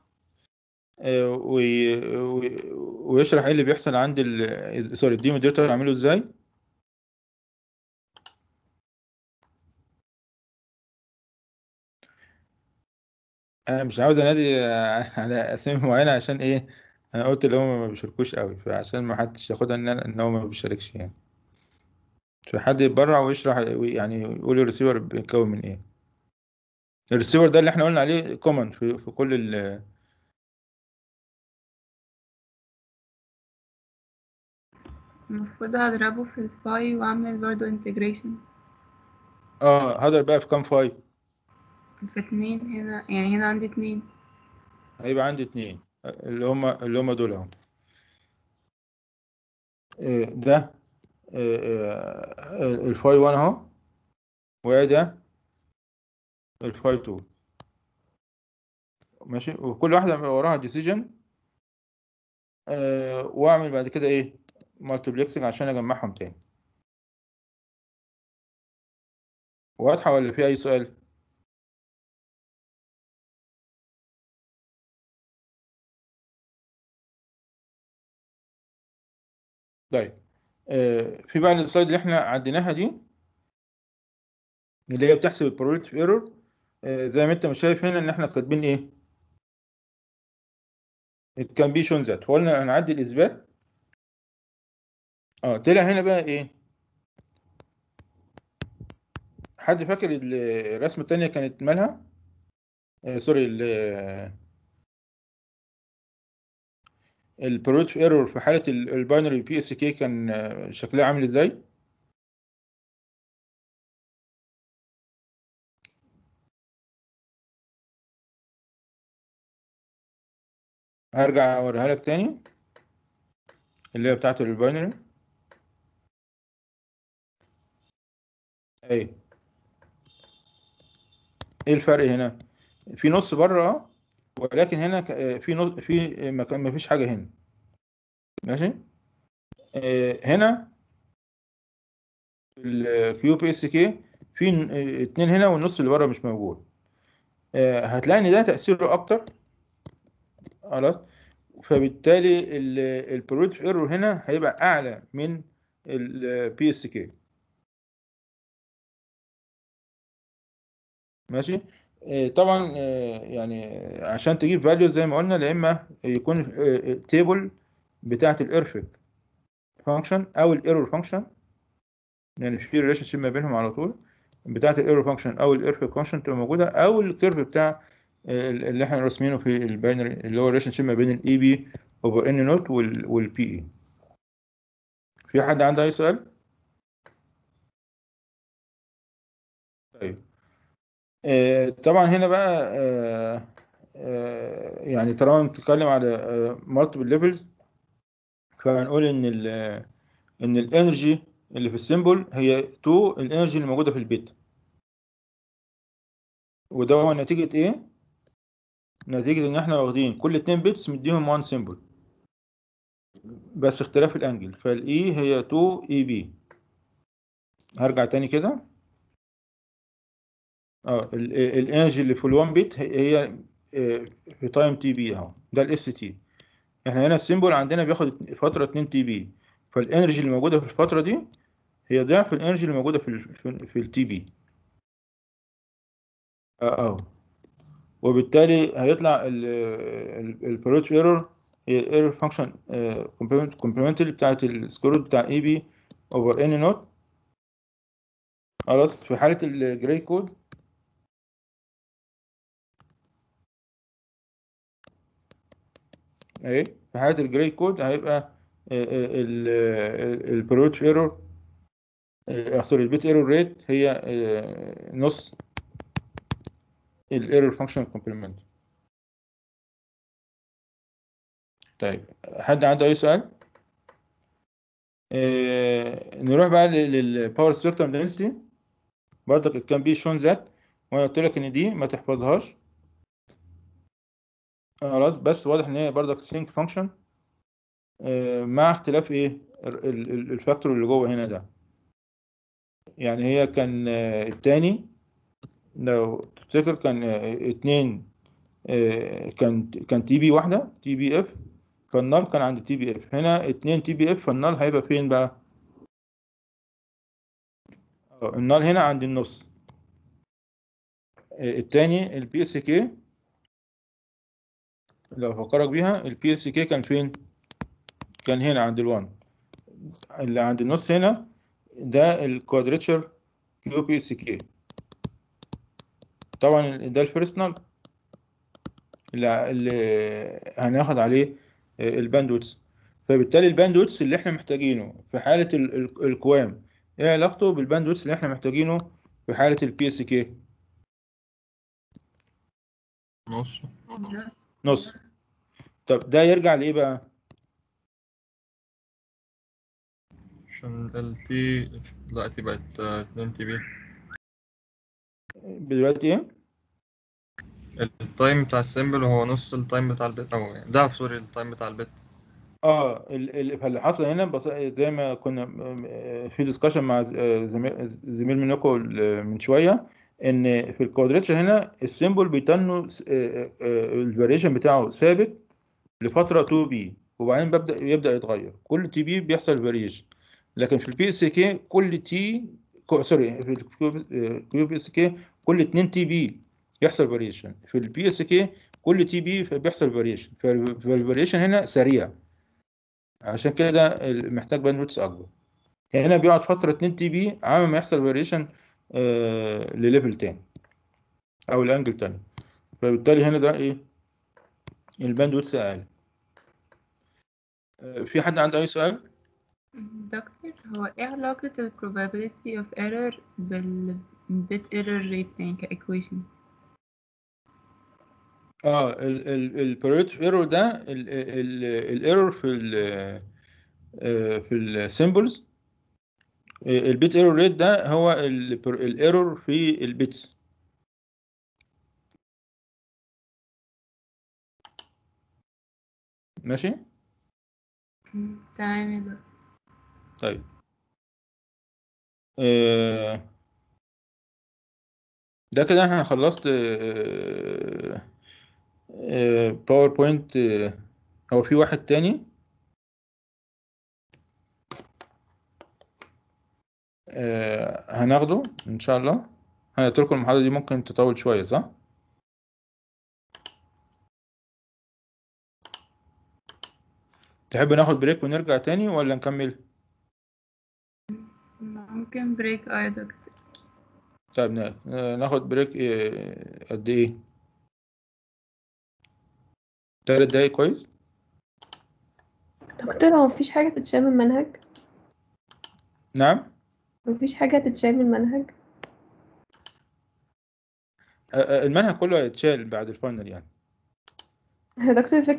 آه وي وي ويشرح إيه اللي بيحصل عند ال sorry ال demodulator اعمله إزاي؟ أنا مش عاوز انادي آه، على اسامي معينة عشان إيه أنا قلت اللي هم ما بيشاركوش قوي فعشان ما حدش ياخدها ان أنا- ان هو ما بيشاركش يعني. فحد يتبرع ويشرح يعني يقول الريسيفر بيتكون من إيه. الريسيفر ده اللي إحنا قلنا عليه common في في كل ال المفروض هضربه في ال phi وأعمل برضو integration آه هذا بقى في كام فاي في اتنين هنا يعني هنا عندي اتنين. هيبقى عندي اتنين. اللي هما اللي هما دول اهو. آه، ده آه، آه، ال phi 1 اهو. وده ال phi 2 ماشي؟ وكل بيبقى وراها decision واعمل بعد كده إيه؟ multiplexing عشان أجمعهم تاني. واضحة ولا في أي سؤال؟ طيب. آه، في بقى ال slide اللي إحنا عديناها دي اللي هي بتحسب ال probability error زي ما انت مش شايف هنا ان إحنا كاتبين إيه؟ It can be shown that. فقلنا هنعدي الإثبات. آه طلع هنا بقى إيه؟ حد فاكر ال- الرسمة التانية كانت مالها؟ آه sorry ال probability error في حالة ال binary PSK كان آه، شكلها عامل إزاي؟ هرجع اوريها لك تاني اللي هي بتاعت ال binary إيه. إيه الفرق هنا؟ في نص بره ولكن هنا آه، في نص في مكان ما فيش حاجة هنا. ماشي؟ آه، هنا ال QPSK في آه، اتنين هنا والنص اللي بره مش موجود. آه، هتلاقي إن ده تأثيره أكتر. خلاص؟ فبالتالي ال prob error هنا هيبقى أعلى من ال PSK ماشي؟ آه، طبعا آه، يعني عشان تجيب value زي ما قلنا يا إما يكون table بتاعة ال erfc function أو ال error function يعني في relationship ما بينهم على طول بتاعة ال error function أو ال erfc function تبقى موجودة أو ال curve بتاع آه، اللي إحنا راسمينه في ال binary اللي هو ال relationship ما بين ال Eb over N naught وال Pe في حد عنده أي سؤال؟ طيب. آه، طبعا هنا بقى آه، آه، يعني طالما بنتكلم على multiple levels فهنقول إن ال إن ال energy اللي في ال symbol هي 2 ال energy اللي موجودة في ال bit. وده هو نتيجة إيه؟ نتيجة إن إحنا واخدين كل 2 bits مديهم 1 symbol بس اختلاف ال angle فال E هي 2 Eb هرجع تاني كده. آه ال energy اللي في ال1 bit هي آه، في time Tb أهو ده ال S T إحنا هنا ال symbol عندنا بياخد فترة 2 Tb فال energy اللي موجودة في الفترة دي هي ضعف ال energy اللي موجودة في ال في, ال Tb آه آه وبالتالي هيطلع ال prob error هي ال error function complementary بتاعت ال square بتاع Eb over N naught خلاص في حالة ال Gray code اهي في حالة ال Gray code هيبقى ال prob error sorry ال bit error rate هي آه، نص ال error function complement طيب حد عنده أي سؤال؟ آه، نروح بقى لل power spectrum density برضك can be shown that. وأنا قلت لك إن دي ما تحفظهاش. خلاص بس واضح إن هي برضك function. آه، مع اختلاف إيه؟ ال- ال- ال- ال factor اللي جوه هنا ده. يعني هي كان آه، التاني لو تفتكر كان آه، اتنين آه، كان كان Tb واحدة Tb f فال null كان عند Tb f هنا اتنين Tb f فال null هيبقى فين بقى؟ آه، ال null هنا عند النص. آه، التاني ال PSK لو فكرك بيها ال PSK كان فين؟ كان هنا عند ال one اللي عند النص هنا ده ال quadrature QPSK طبعا ده ال first اللي, اللي هناخد عليه ال bandwidth فبالتالي ال bandwidth اللي إحنا محتاجينه في حالة ال- ال- الكوام إيه علاقته بال bandwidth اللي إحنا محتاجينه في حالة ال PSK نص. نص. طب ده يرجع لإيه بقى؟ عشان ال T دلوقتي بقت آه، 2 Tb دلوقتي إيه؟ ال time بتاع ال symbol هو نص ال time بتاع ال bit أو ضعف sorry ال time بتاع ال bit آه ال- ال- فاللي حصل هنا بص... زي ما كنا آه، في discussion مع آه، زميل زميل منكم من شوية إن في ال quadrature هنا ال symbol بيتنوا ال variation بتاعه ثابت لفترة 2 b وبعدين ببدا يبدأ يتغير. كل Tb بيحصل variation لكن في ال PSK كل T sorry في ال QPSK كل 2 Tb يحصل variation في ال PSK كل TB بيحصل variation فال variation هنا سريع. عشان كده محتاج bandwidth أكبر. هنا بيقعد فترة 2 TB عامل ما يحصل variation لل level تاني أو ال angle تاني. فبالتالي هنا ده إيه؟ ال bandwidth أقل. آه، في حد عنده أي سؤال؟ دكتور هو إيه علاقة ال probability of error بال bit error rate يعني ك equation آه ال ال ال probability of error ده ال error في ال آه، في ال symbols ال bit error rate ده هو ال error في ال bits ماشي؟ تمام طيب. آه، ده كده إحنا خلصت باوربوينت هو في واحد تاني؟ آه، هناخده إن شاء الله. لكم المحاضرة دي ممكن تطول شوية صح؟ تحب ناخد break ونرجع تاني ولا نكمل؟ ممكن break آه يا دكتور طيب نا- آه، ناخد break آه، قد إيه؟ تلات دقايق كويس؟ دكتور هو مفيش حاجة تتشال من المنهج نعم؟ مفيش حاجة تتشال من المنهج آه، المنهج كله هيتشال بعد ال final يعني دكتور الفكرة